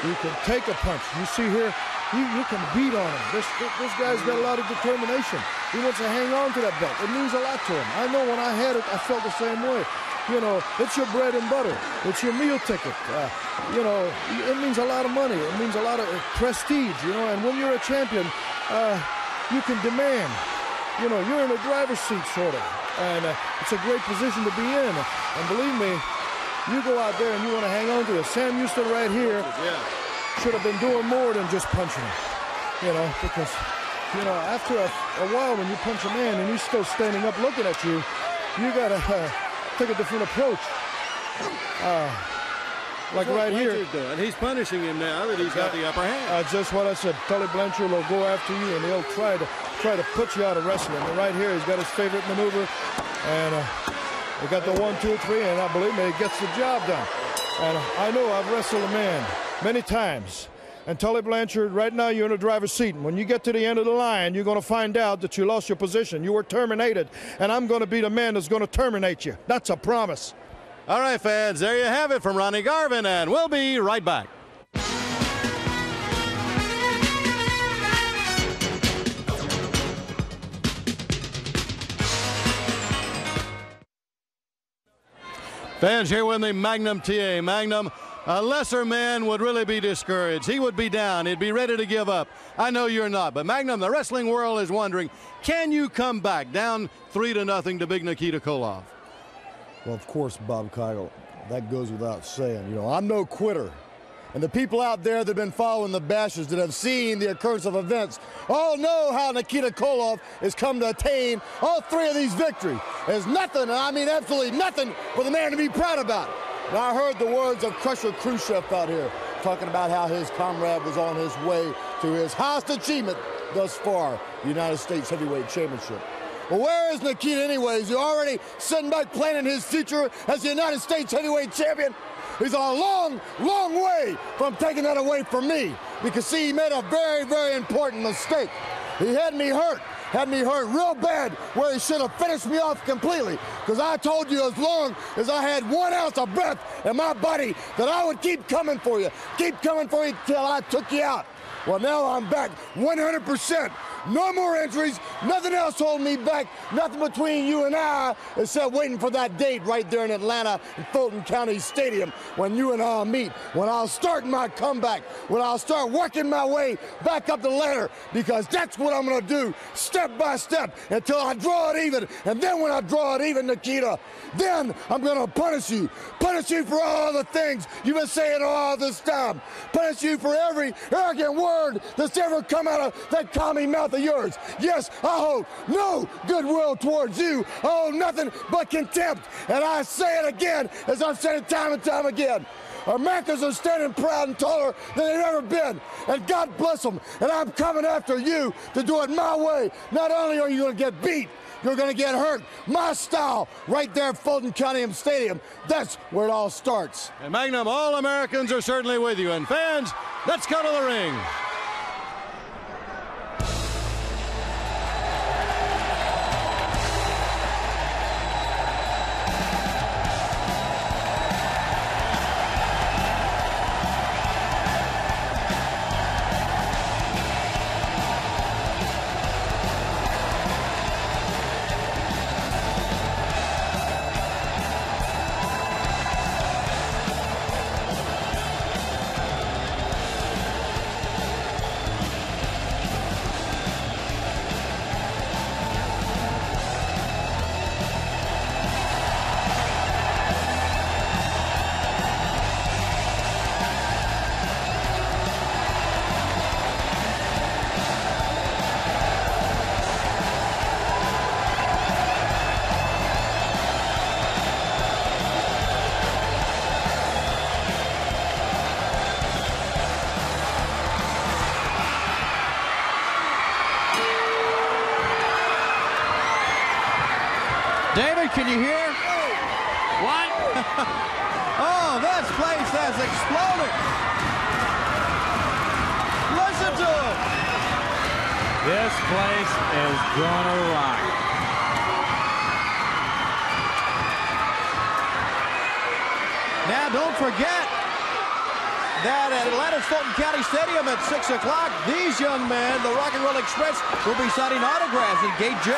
You can take a punch. You see here, you, you can beat on him. This, this guy's got a lot of determination. He wants to hang on to that belt. It means a lot to him. I know when I had it, I felt the same way. You know, it's your bread and butter. It's your meal ticket. Uh, you know, it means a lot of money. It means a lot of prestige, you know, and when you're a champion, uh, you can demand. You know, you're in the driver's seat, sort of. And uh, it's a great position to be in. And believe me, you go out there and you want to hang on to it. Sam Houston right here should have been doing more than just punching him. You know, because, you know, after a, a while when you punch a man and he's still standing up looking at you, you got to uh, take a different approach. Uh, like right here. Doing. He's punishing him now that he's got the upper hand. Uh, just what I said. Tully Blanchard will go after you, and he'll try to try to put you out of wrestling. And right here, he's got his favorite maneuver, and uh, he got the one, two, three, and I believe me, he gets the job done. And I know I've wrestled a man many times. And Tully Blanchard, right now you're in the driver's seat. And when you get to the end of the line, you're going to find out that you lost your position. You were terminated. And I'm going to be the man that's going to terminate you. That's a promise. All right, fans, there you have it from Ronnie Garvin, and we'll be right back. Fans here with me, Magnum TA. Magnum, a lesser man would really be discouraged. He would be down. He'd be ready to give up. I know you're not, but Magnum, the wrestling world is wondering, can you come back down three to nothing to big Nikita Koloff? Well, of course, Bob Caudle, that goes without saying. You know, I'm no quitter. And the people out there that have been following the bashes that have seen the occurrence of events all know how Nikita Koloff has come to attain all three of these victories. There's nothing, and I mean absolutely nothing, for the man to be proud about. And I heard the words of Crusher Khrushchev out here talking about how his comrade was on his way to his highest achievement thus far, the United States Heavyweight Championship. Well, where is Nikita anyways? He already sitting back planning his future as the United States Heavyweight Champion? He's a long, long way from taking that away from me because, see, he made a very, very important mistake. He had me hurt, had me hurt real bad where he should have finished me off completely because I told you as long as I had one ounce of breath in my body that I would keep coming for you, keep coming for you till I took you out. Well, now I'm back 100%. No more injuries, nothing else holding me back, nothing between you and I except waiting for that date right there in Atlanta in Fulton County Stadium when you and I'll meet, when I'll start my comeback, when I'll start working my way back up the ladder because that's what I'm going to do step by step until I draw it even. And then when I draw it even, Nikita, then I'm going to punish you. Punish you for all the things you've been saying all this time. Punish you for every arrogant word that's ever come out of that commie mouth of yours. Yes, I hold no goodwill towards you. I hold nothing but contempt. And I say it again, as I've said it time and time again. Americans are standing proud and taller than they've ever been. And God bless them. And I'm coming after you to do it my way. Not only are you going to get beat, you're going to get hurt. My style, right there at Fulton County Stadium. That's where it all starts. And Magnum, all Americans are certainly with you. And fans, let's go to the ring. At Gate J,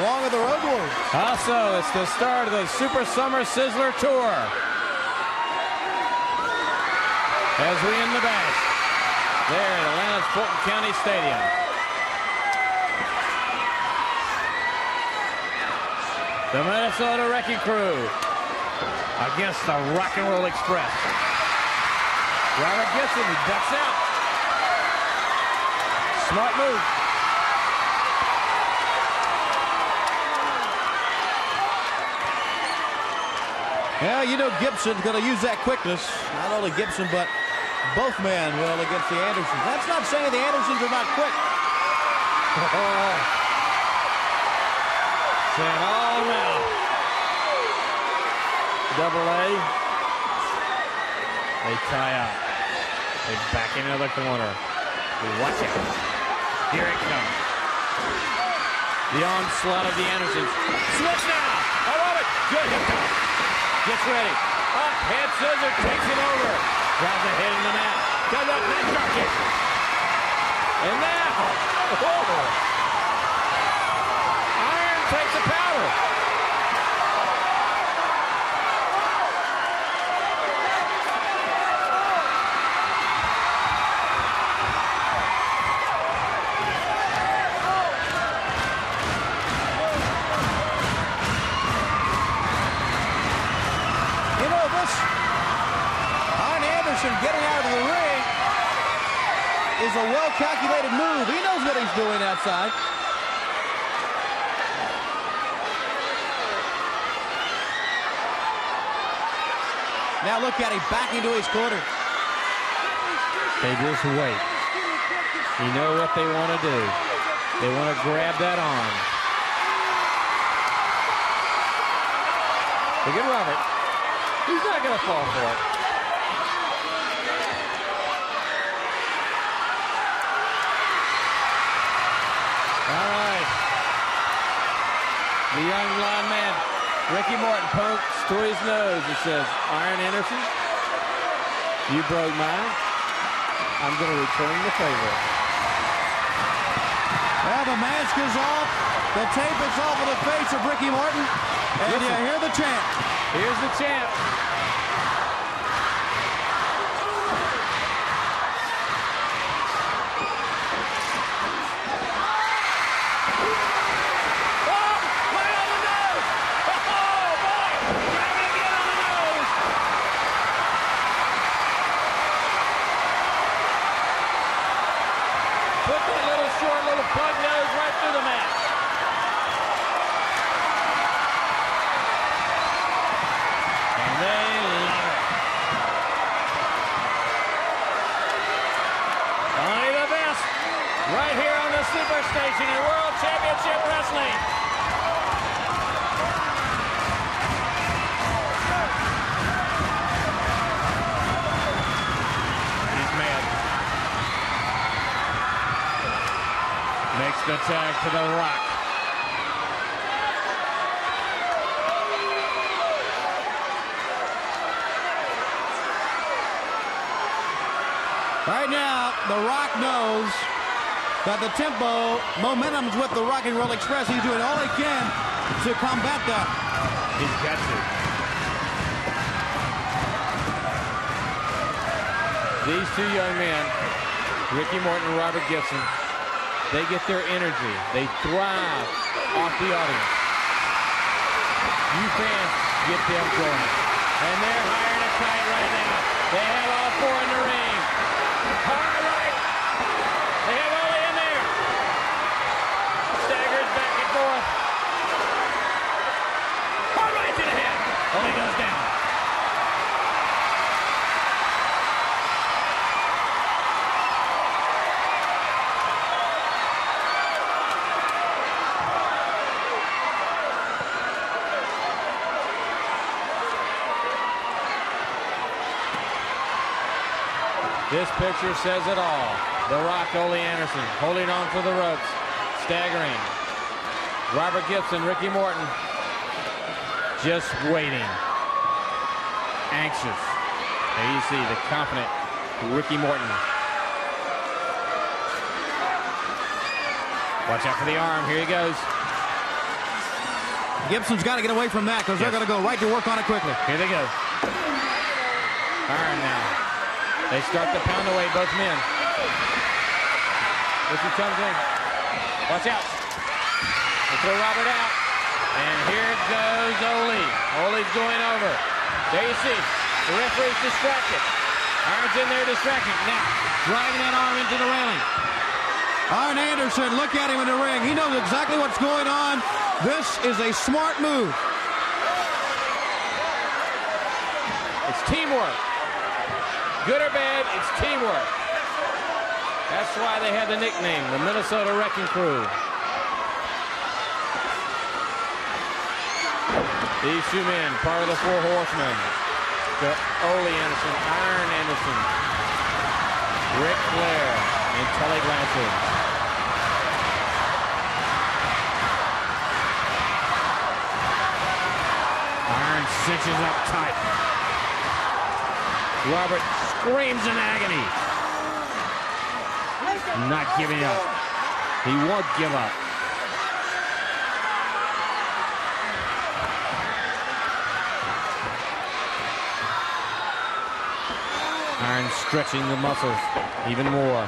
along with the Road Warriors. Also, it's the start of the Super Summer Sizzler Tour. As we end the bash there at Atlanta's Fulton County Stadium. The Minnesota Wrecking Crew against the Rock and Roll Express. Robert Gibson, ducks out. Smart move. Yeah, you know Gibson's going to use that quickness. Not only Gibson, but both men will against the Andersons. That's not saying the Andersons are not quick. Saying all now. Double A. They tie out. They back into the corner. We watch it. Here it comes. The onslaught of the Andersons. Switch now. I love it. Good. Gets ready. Up. Head scissor. Takes him over. Drives a hit in the mat. Does up. Nice drop kick. And now. Oh. Arn takes the powder. A well-calculated move. He knows what he's doing outside. Now look at him back into his corner. They just wait. You know what they want to do. They want to grab that arm. Look at Robert. He's not going to fall for it. All right. The young blonde man, Ricky Morton, pokes to his nose and says, Arn Anderson, you broke mine. I'm going to return the favor. Well, the mask is off. The tape is off of the face of Ricky Morton. And Listen. you hear the chant. Here's the champ. Put that little short little plug nose right through the mat. And they love it. Only the best right here on the Superstation in World Championship Wrestling. He's mad. Makes the tag to the Rock. Right now, The Rock knows that the tempo, momentum's with the Rock and Roll Express. He's doing all he can to combat that. He's got to. These two young men, Ricky Morton and Robert Gibson, they get their energy. They thrive off the audience. You fans get them going. And they're hiring a tight right now. They have all four in the ring. Hard right. They have Ole in there. Staggers back forth. Hard right to the head. Ole goes down. This picture says it all. The Rock, Ole Anderson, holding on for the ropes, staggering. Robert Gibson, Ricky Morton, just waiting, anxious. There you see the confident Ricky Morton. Watch out for the arm. Here he goes. Gibson's got to get away from that because they're going to go right to work on it quickly. Here they go. Arn now. They start to pound away, both men. Ricky comes in. Watch out. They Robert out. And here goes Ole. Ole's going over. There you see. The referee's distracted. Arn's in there distracted. Now, driving that arm into the railing. Arn Anderson, look at him in the ring. He knows exactly what's going on. This is a smart move. It's teamwork. Good or bad, it's teamwork. That's why they had the nickname, the Minnesota Wrecking Crew. These two men, part of the Four Horsemen. The Ole Anderson, Arn Anderson, Ric Flair, and Tully Blanchard. Arn cinches up tight. Robert screams in agony. Not giving up. He won't give up. Arn stretching the muscles even more.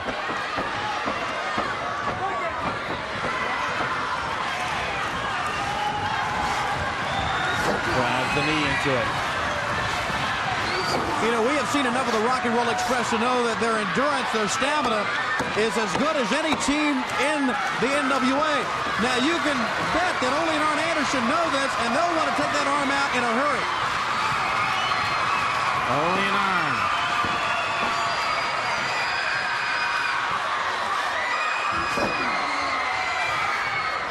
Drives the knee into it. You know, we have seen enough of the Rock and Roll Express to know that their endurance, their stamina is as good as any team in the NWA. Now, you can bet that and Arn Anderson know this, and they'll want to take that arm out in a hurry. Ole and Arn.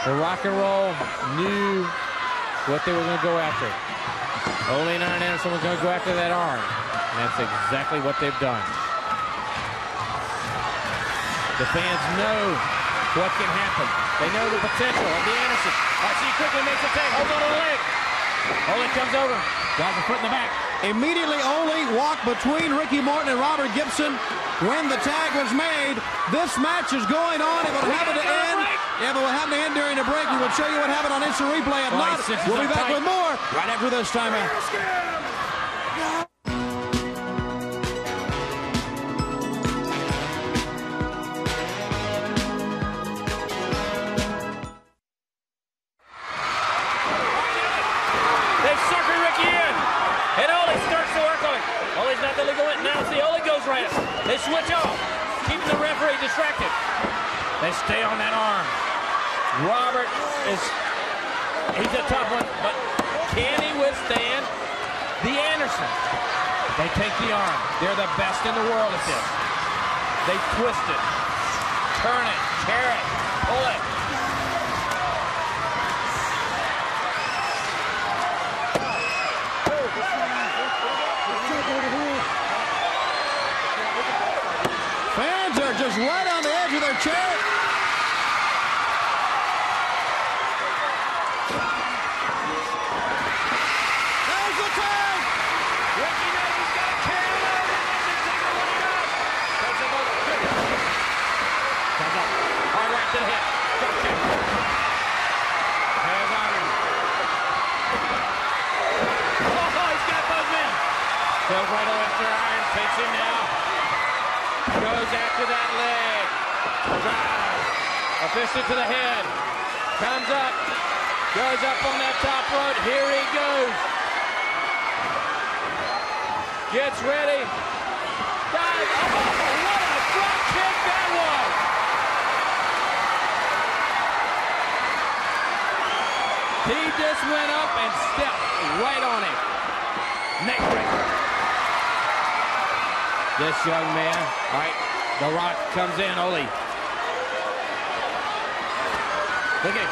The rock and roll knew what they were going to go after. Ole and Arn Anderson was going to go after that arm. And that's exactly what they've done. The fans know what can happen. They know the potential of the Anderson. I see quickly makes a tag, holds on to the leg. Oh, Ole comes over, drives a foot in the back. Immediately, Ole walked between Ricky Morton and Robert Gibson when the tag was made. This match is going on. It will happen to end. Yeah, but what happened to end during the break, we will show you what happened on instant replay. He cinches we'll be back tight. with more right after this timeout. Right on the edge of their chair. There's the tag. Ricky knows he's got to carry it out. Anderson takes the money out. Takes him over. Comes up. Hard right to the hip. Drop kick. Has Arn. Oh, he's got both men. Goes right over after Arn. Takes him now. Goes after that leg. Drives. A fist to the head. Comes up. Goes up on that top rope. Here he goes. Gets ready. Dive. Oh, what a drop kick that was. He just went up and stepped right on him. Neck breaker. This young man, all right, The Rock comes in, Ole. Look at him.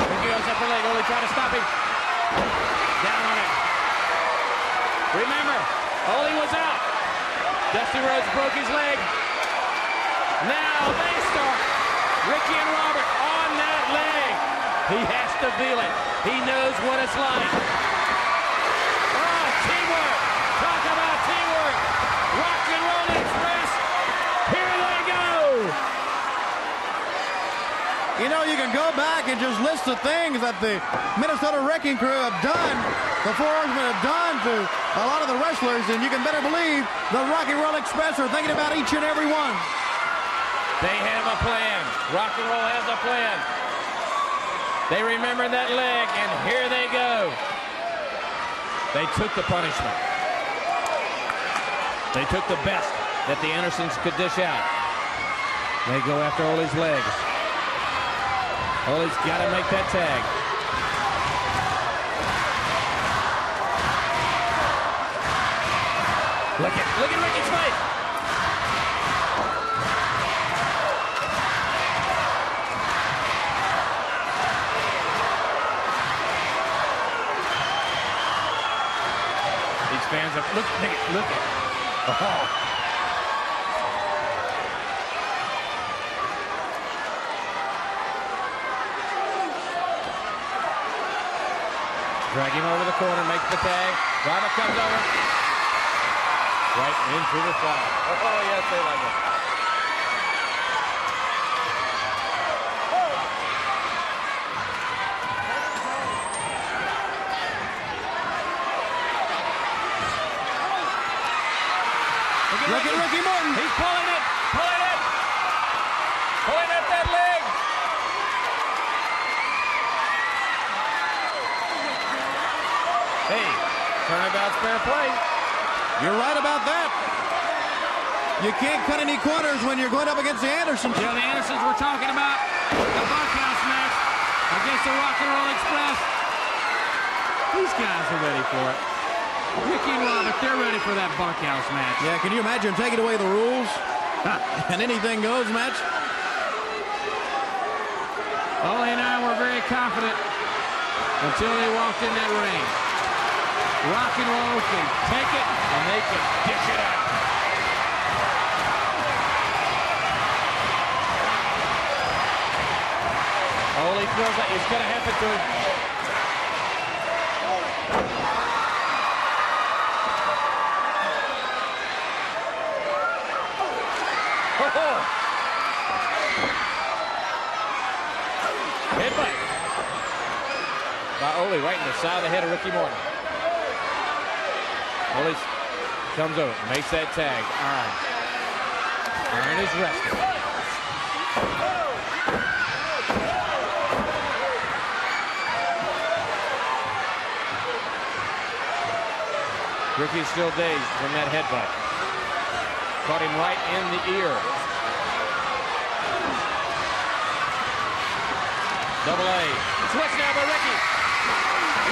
Look, he goes up the leg. Ole trying to stop him. Down on it. Remember, Ole was out. Dusty Rhodes broke his leg. Now they start. Ricky and Robert on that leg. He has to feel it. He knows what it's like. Oh, teamwork. Talk about teamwork. Rock and Roll Express. Here they go. You know, you can go back and just list the things that the Minnesota Wrecking Crew have done, the Four Horsemen have done to a lot of the wrestlers, and you can better believe the Rock and Roll Express are thinking about each and every one. They have a plan. Rock and Roll has a plan. They remember that leg, and here they go. They took the punishment. They took the best that the Andersons could dish out. They go after Ole's legs. Ole's got to make that tag. Look look at look at. Oh. Drag him over the corner, makes the tag. Robert comes over. Right into the flag. Oh, oh yes, they like it. Look at Ricky Morton. He's pulling it, pulling it, pulling at that leg. Turnabout's fair play. You're right about that. You can't cut any corners when you're going up against the Andersons. Yeah, the Andersons we're talking about. The bunkhouse match against the Rock and Roll Express. These guys are ready for it. Ricky and Robert, they're ready for that bunkhouse match. Yeah, can you imagine taking away the rules? and anything goes match? Ole and I were very confident until they walked in that ring. Rock and roll can take it and they can dish it out. Ole feels like it's going to happen to him. Headbutt by Ole right in the side of the head of Ricky Morton. Ole comes over, makes that tag. Arn. Arn is resting. Ricky's still dazed from that headbutt. Caught him right in the ear. Double A. Switch now by Ricky.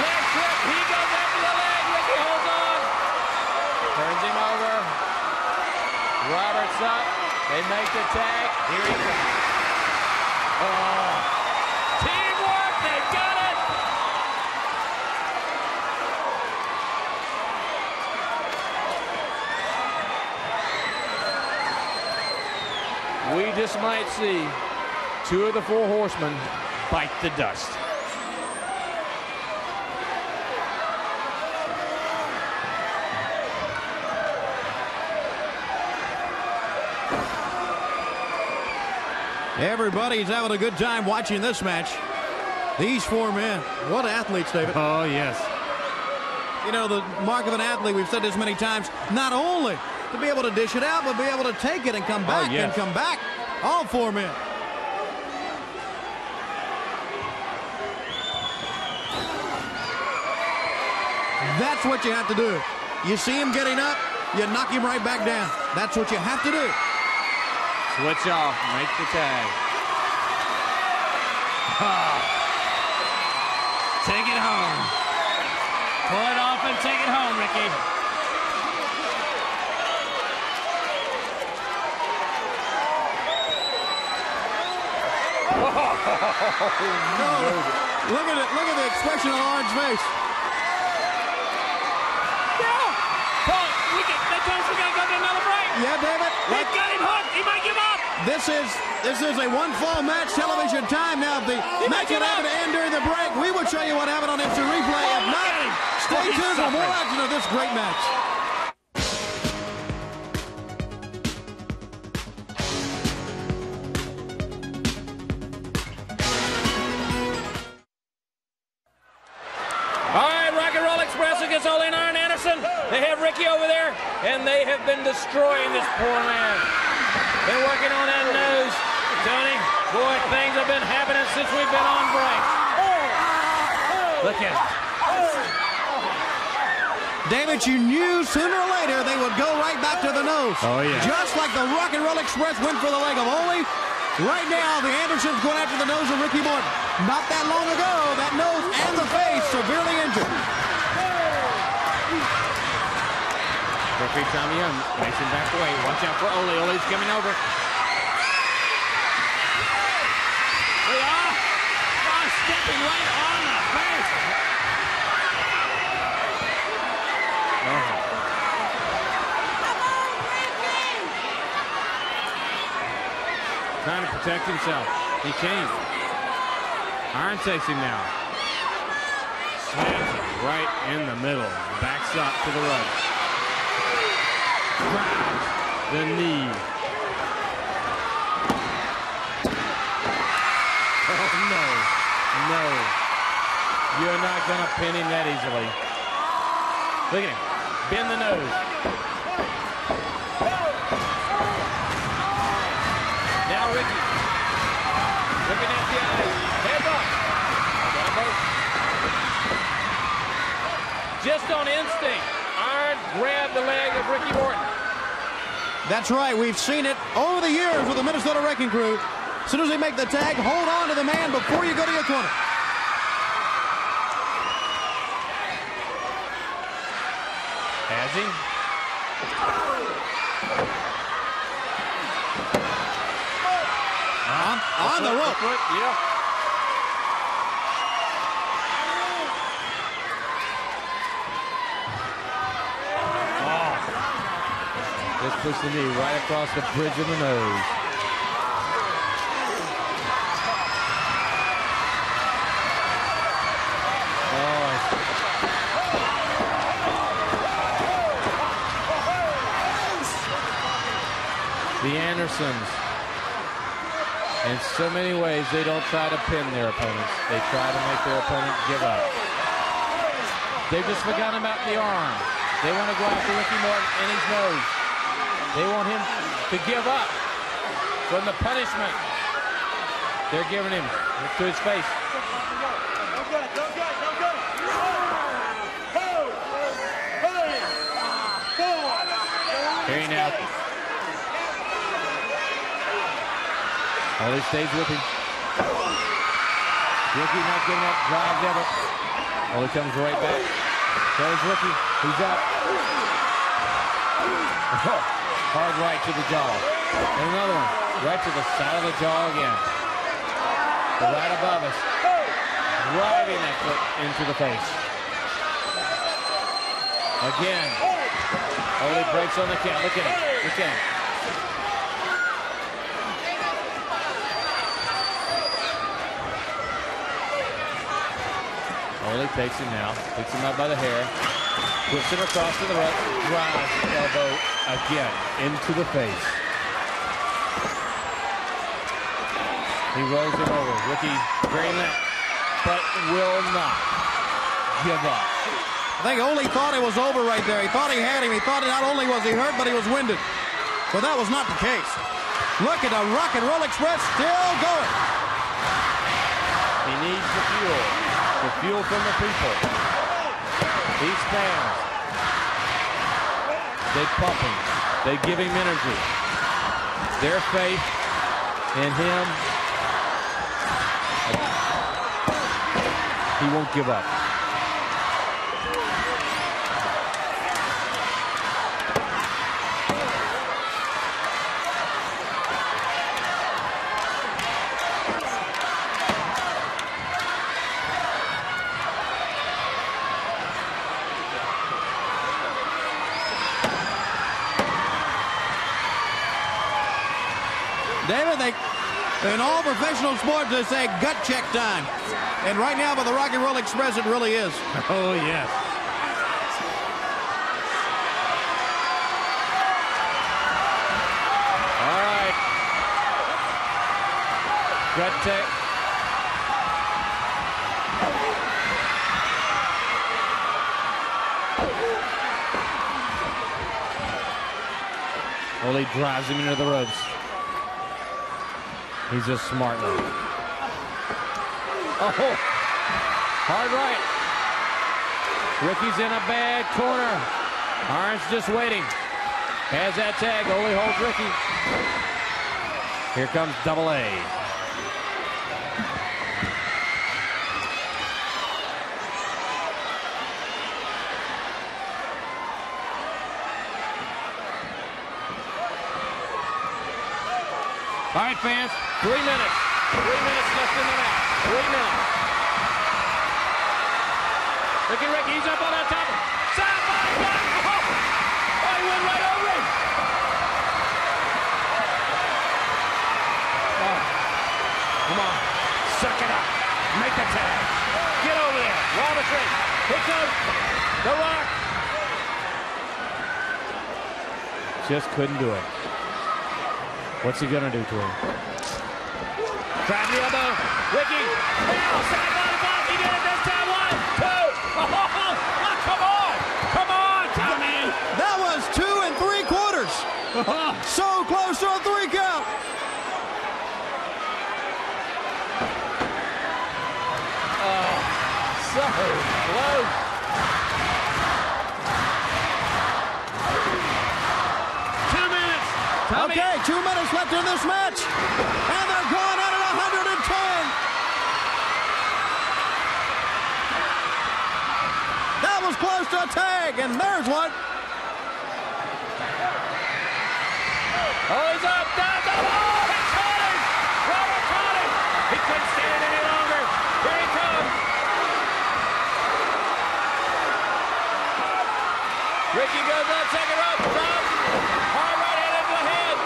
Leg trip. He goes after the leg. Ricky holds on. Turns him over. Roberts up. They make the tag. Here he comes. Oh. Teamwork. They got it. We just might see two of the four horsemen bite the dust. Everybody's having a good time watching this match. These four men, what athletes, David. Oh, yes. You know, the mark of an athlete, we've said this many times, not only to be able to dish it out, but be able to take it and come oh, back yes. and come back. All four men. That's what you have to do. You see him getting up, you knock him right back down. That's what you have to do. Switch off, make the tag. Take it home. Pull it off and take it home, Ricky. Oh, no, look at it. Look at the expression on Arn's face. Paul, we get, that tells we gotta go to another break. Yeah, David. He's got him hooked. He might give up. This is this is a one fall match television time. Now, if the match would happen to end during the break, we will show you what happened on instant replay. If not, stay Oh, tuned for more action of this great match. It. David, you knew sooner or later they would go right back to the nose. Oh, yeah. Just like the Rock and Roll Express went for the leg of Ole. Right now, the Andersons going after the nose of Ricky Morton. Not that long ago, that nose and the face severely injured. Referee Tommy Young makes him back away. Watch out for Ole. Ole's coming over. They are. Right on the face. Trying to protect himself. He can't. Arn takes him now. Slams right in the middle. Backs up to the right. Grabs the knee. Oh, no. No. You're not going to pin him that easily. Look at him. Bend the nose. Now Ricky. Looking at the eye. Head up. Just on instinct, Arn grab the leg of Ricky Morton. That's right. We've seen it over the years with the Minnesota Wrecking Crew. As soon as they make the tag, hold on to the man before you go to your corner. Has he? Uh-huh. On, on the rope. Foot, yeah. Oh. Just push the knee right across the bridge of the nose. Oh, the Andersons. In so many ways, they don't try to pin their opponents. They try to make their opponent give up. They've just forgotten about the arm. They want to go after Ricky Morton in his nose. They want him to give up from the punishment they're giving him to his face. Here he now. Ole stays with him. Ricky not giving up drive ever. Ole comes right back. There's Ricky. He's up. Hard right to the jaw. And another one. Right to the side of the jaw again. Right above us. Driving that foot into the face. Again. Oh, Ole breaks on the count. Look at him. Look at him. Ole takes him now. Picks him up by the hair. Puts him across to the right. Drives the elbow again into the face. He rolls him over. Ricky very but will not give up. I think Ole thought it was over right there. He thought he had him. He thought not only was he hurt, but he was winded. But that was not the case. Look at the Rock and Roll Express still going. He needs the fuel. Fuel from the people. These fans. They pump him. They give him energy. Their faith in him. He won't give up. David, they, in all professional sports, they say gut check time. And right now, by the Rock and Roll Express, it really is. Oh, yes. All right. Gut check. Ole drives him into the ropes. He's a smart one. Oh, hard right. Ricky's in a bad corner. Arn just waiting. Has that tag. Ole holds Ricky. Here comes double A. All right, fans, three minutes. Three minutes left in the match. Three minutes. Look at Ricky, he's up on that top. Body block. Oh, he went right over come on, suck it up. Make the tag. Get over there. Robert Drake. Here comes The Rock. Just couldn't do it. What's he gonna do to him? Drive the elbow. Ricky. Now, side body block. He did it this time. One, two. Oh, oh, come on. Come on, Tommy. That was two and three quarters. so close to a three count. Oh, so close. Okay, two minutes left in this match. And they're going out at it 110. That was close to a tag, and there's one. Oh, he's up. Down, down. Oh, he caught him. Robert caught him. He couldn't stand any longer. Here he comes. Ricky goes up, second rope. Drops. Hard right hand into the head.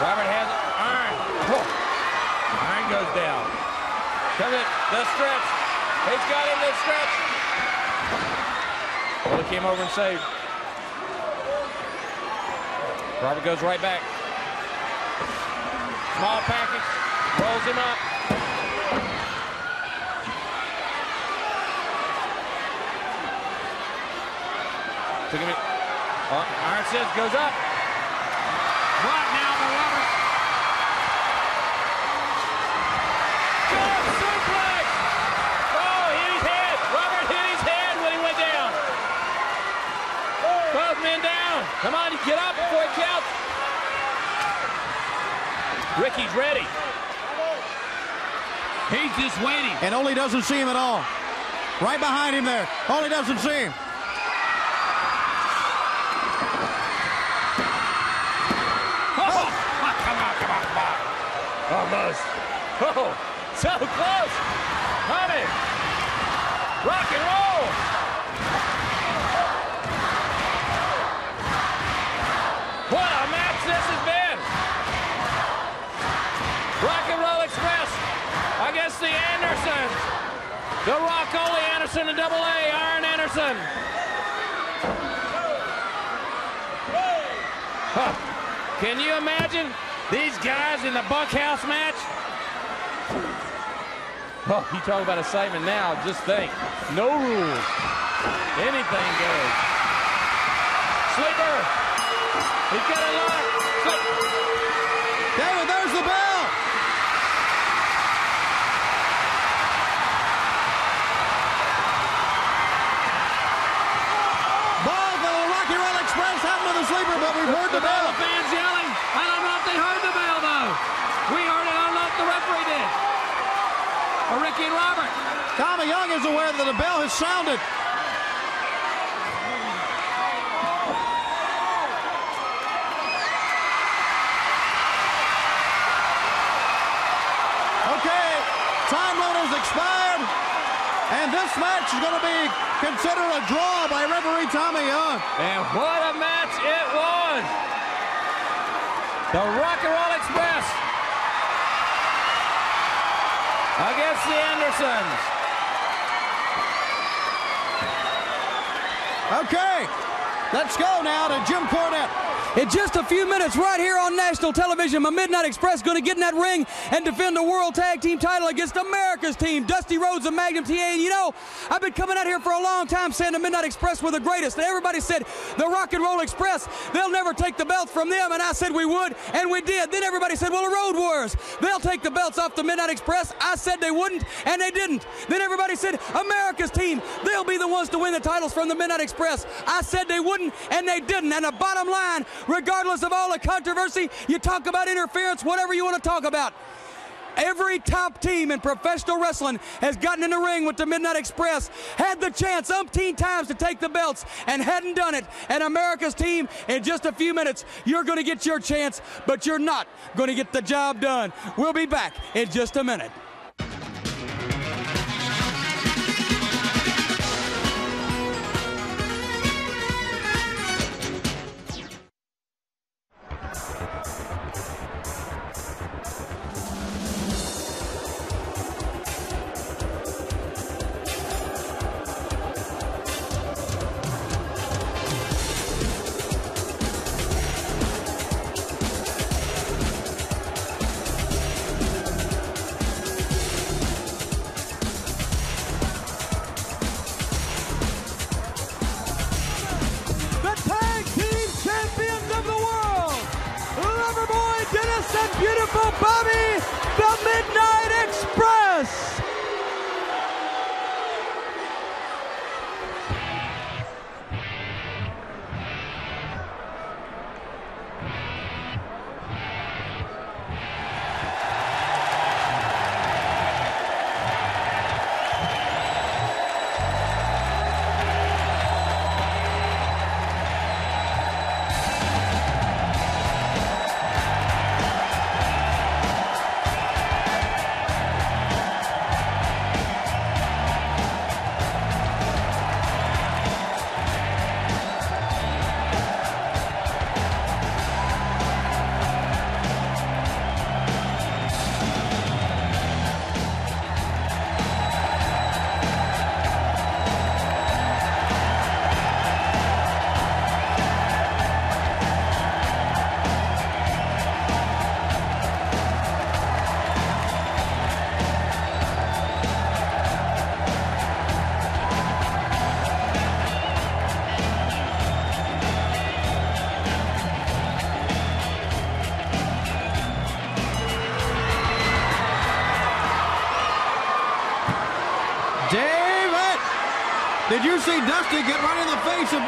Robert has it. Arn. Whoa. Arn goes down. Comes it. The stretch. He's got him the stretch. Well, he came over and saved. Robert goes right back. Small package. Rolls him up. Took him in. Oh, Arn says goes up. What now for Robert? Suplex! Oh, hit his head. Robert hit his head when he went down. Both men down. Come on, get up before it counts. Ricky's ready. He's just waiting. And Ole doesn't see him at all. Right behind him there. Ole doesn't see him. Oh, come on, come on, come on. Almost. Oh, so close. Honey. Rock and roll. What a match this has been. Rock and Roll Express against the Andersons. The Rock Ole Anderson and Double A Arn Anderson. Huh. Can you imagine these guys in the bunkhouse match? Oh, you talk about excitement now. Just think. No rules. Anything goes. Sleeper. He's got it locked. David, there's the bell. Ball for the Rocky Roll Express happened to the sleeper, but we've heard the bell. The fans yelling. I don't know if they heard the bell, though. We heard it. I don't know if the referee did. Ricky and Tommy Young is aware that the bell has sounded. Okay, time limit has expired, and this match is going to be considered a draw by referee Tommy Young. And what a match it was! The Rock and Roll Express against the Andersons. Okay, let's go now to Jim Cornette. In just a few minutes, right here on national television, my Midnight Express going to get in that ring and defend the World Tag Team title against America's team, Dusty Rhodes and Magnum TA. And you know, I've been coming out here for a long time saying the Midnight Express were the greatest. And everybody said the Rock and Roll Express, they'll never take the belts from them. And I said we would, and we did. Then everybody said, well, the Road Warriors, they'll take the belts off the Midnight Express. I said they wouldn't, and they didn't. Then everybody said America's team, they'll be the ones to win the titles from the Midnight Express. I said they wouldn't, and they didn't. And the bottom line, regardless of all the controversy, you talk about interference, whatever you want to talk about. Every top team in professional wrestling has gotten in the ring with the Midnight Express, had the chance umpteen times to take the belts, and hadn't done it. And America's team, in just a few minutes, you're going to get your chance, but you're not going to get the job done. We'll be back in just a minute.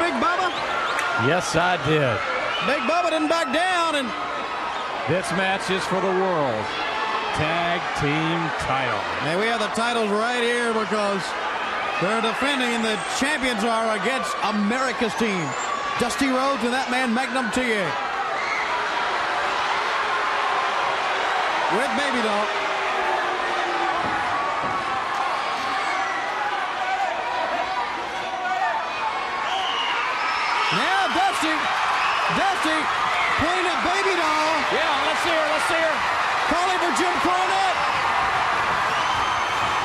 Big Bubba? Yes, I did. Big Bubba didn't back down, and This match is for the world tag team title. and we have the titles right here because they're defending, and the champions are against America's team. Dusty Rhodes and that man Magnum TA. With Baby Doll. Now Dusty, Dusty pointing at Baby Doll. Yeah, let's see her, let's see her. Calling for Jim Cornette.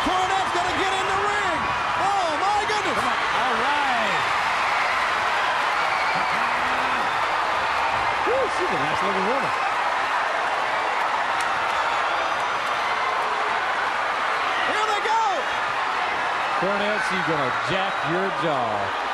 Cornette's gonna get in the ring. Oh my goodness. All right. Woo, she's a nice looking woman. Here they go. Cornette, she's gonna jack your jaw.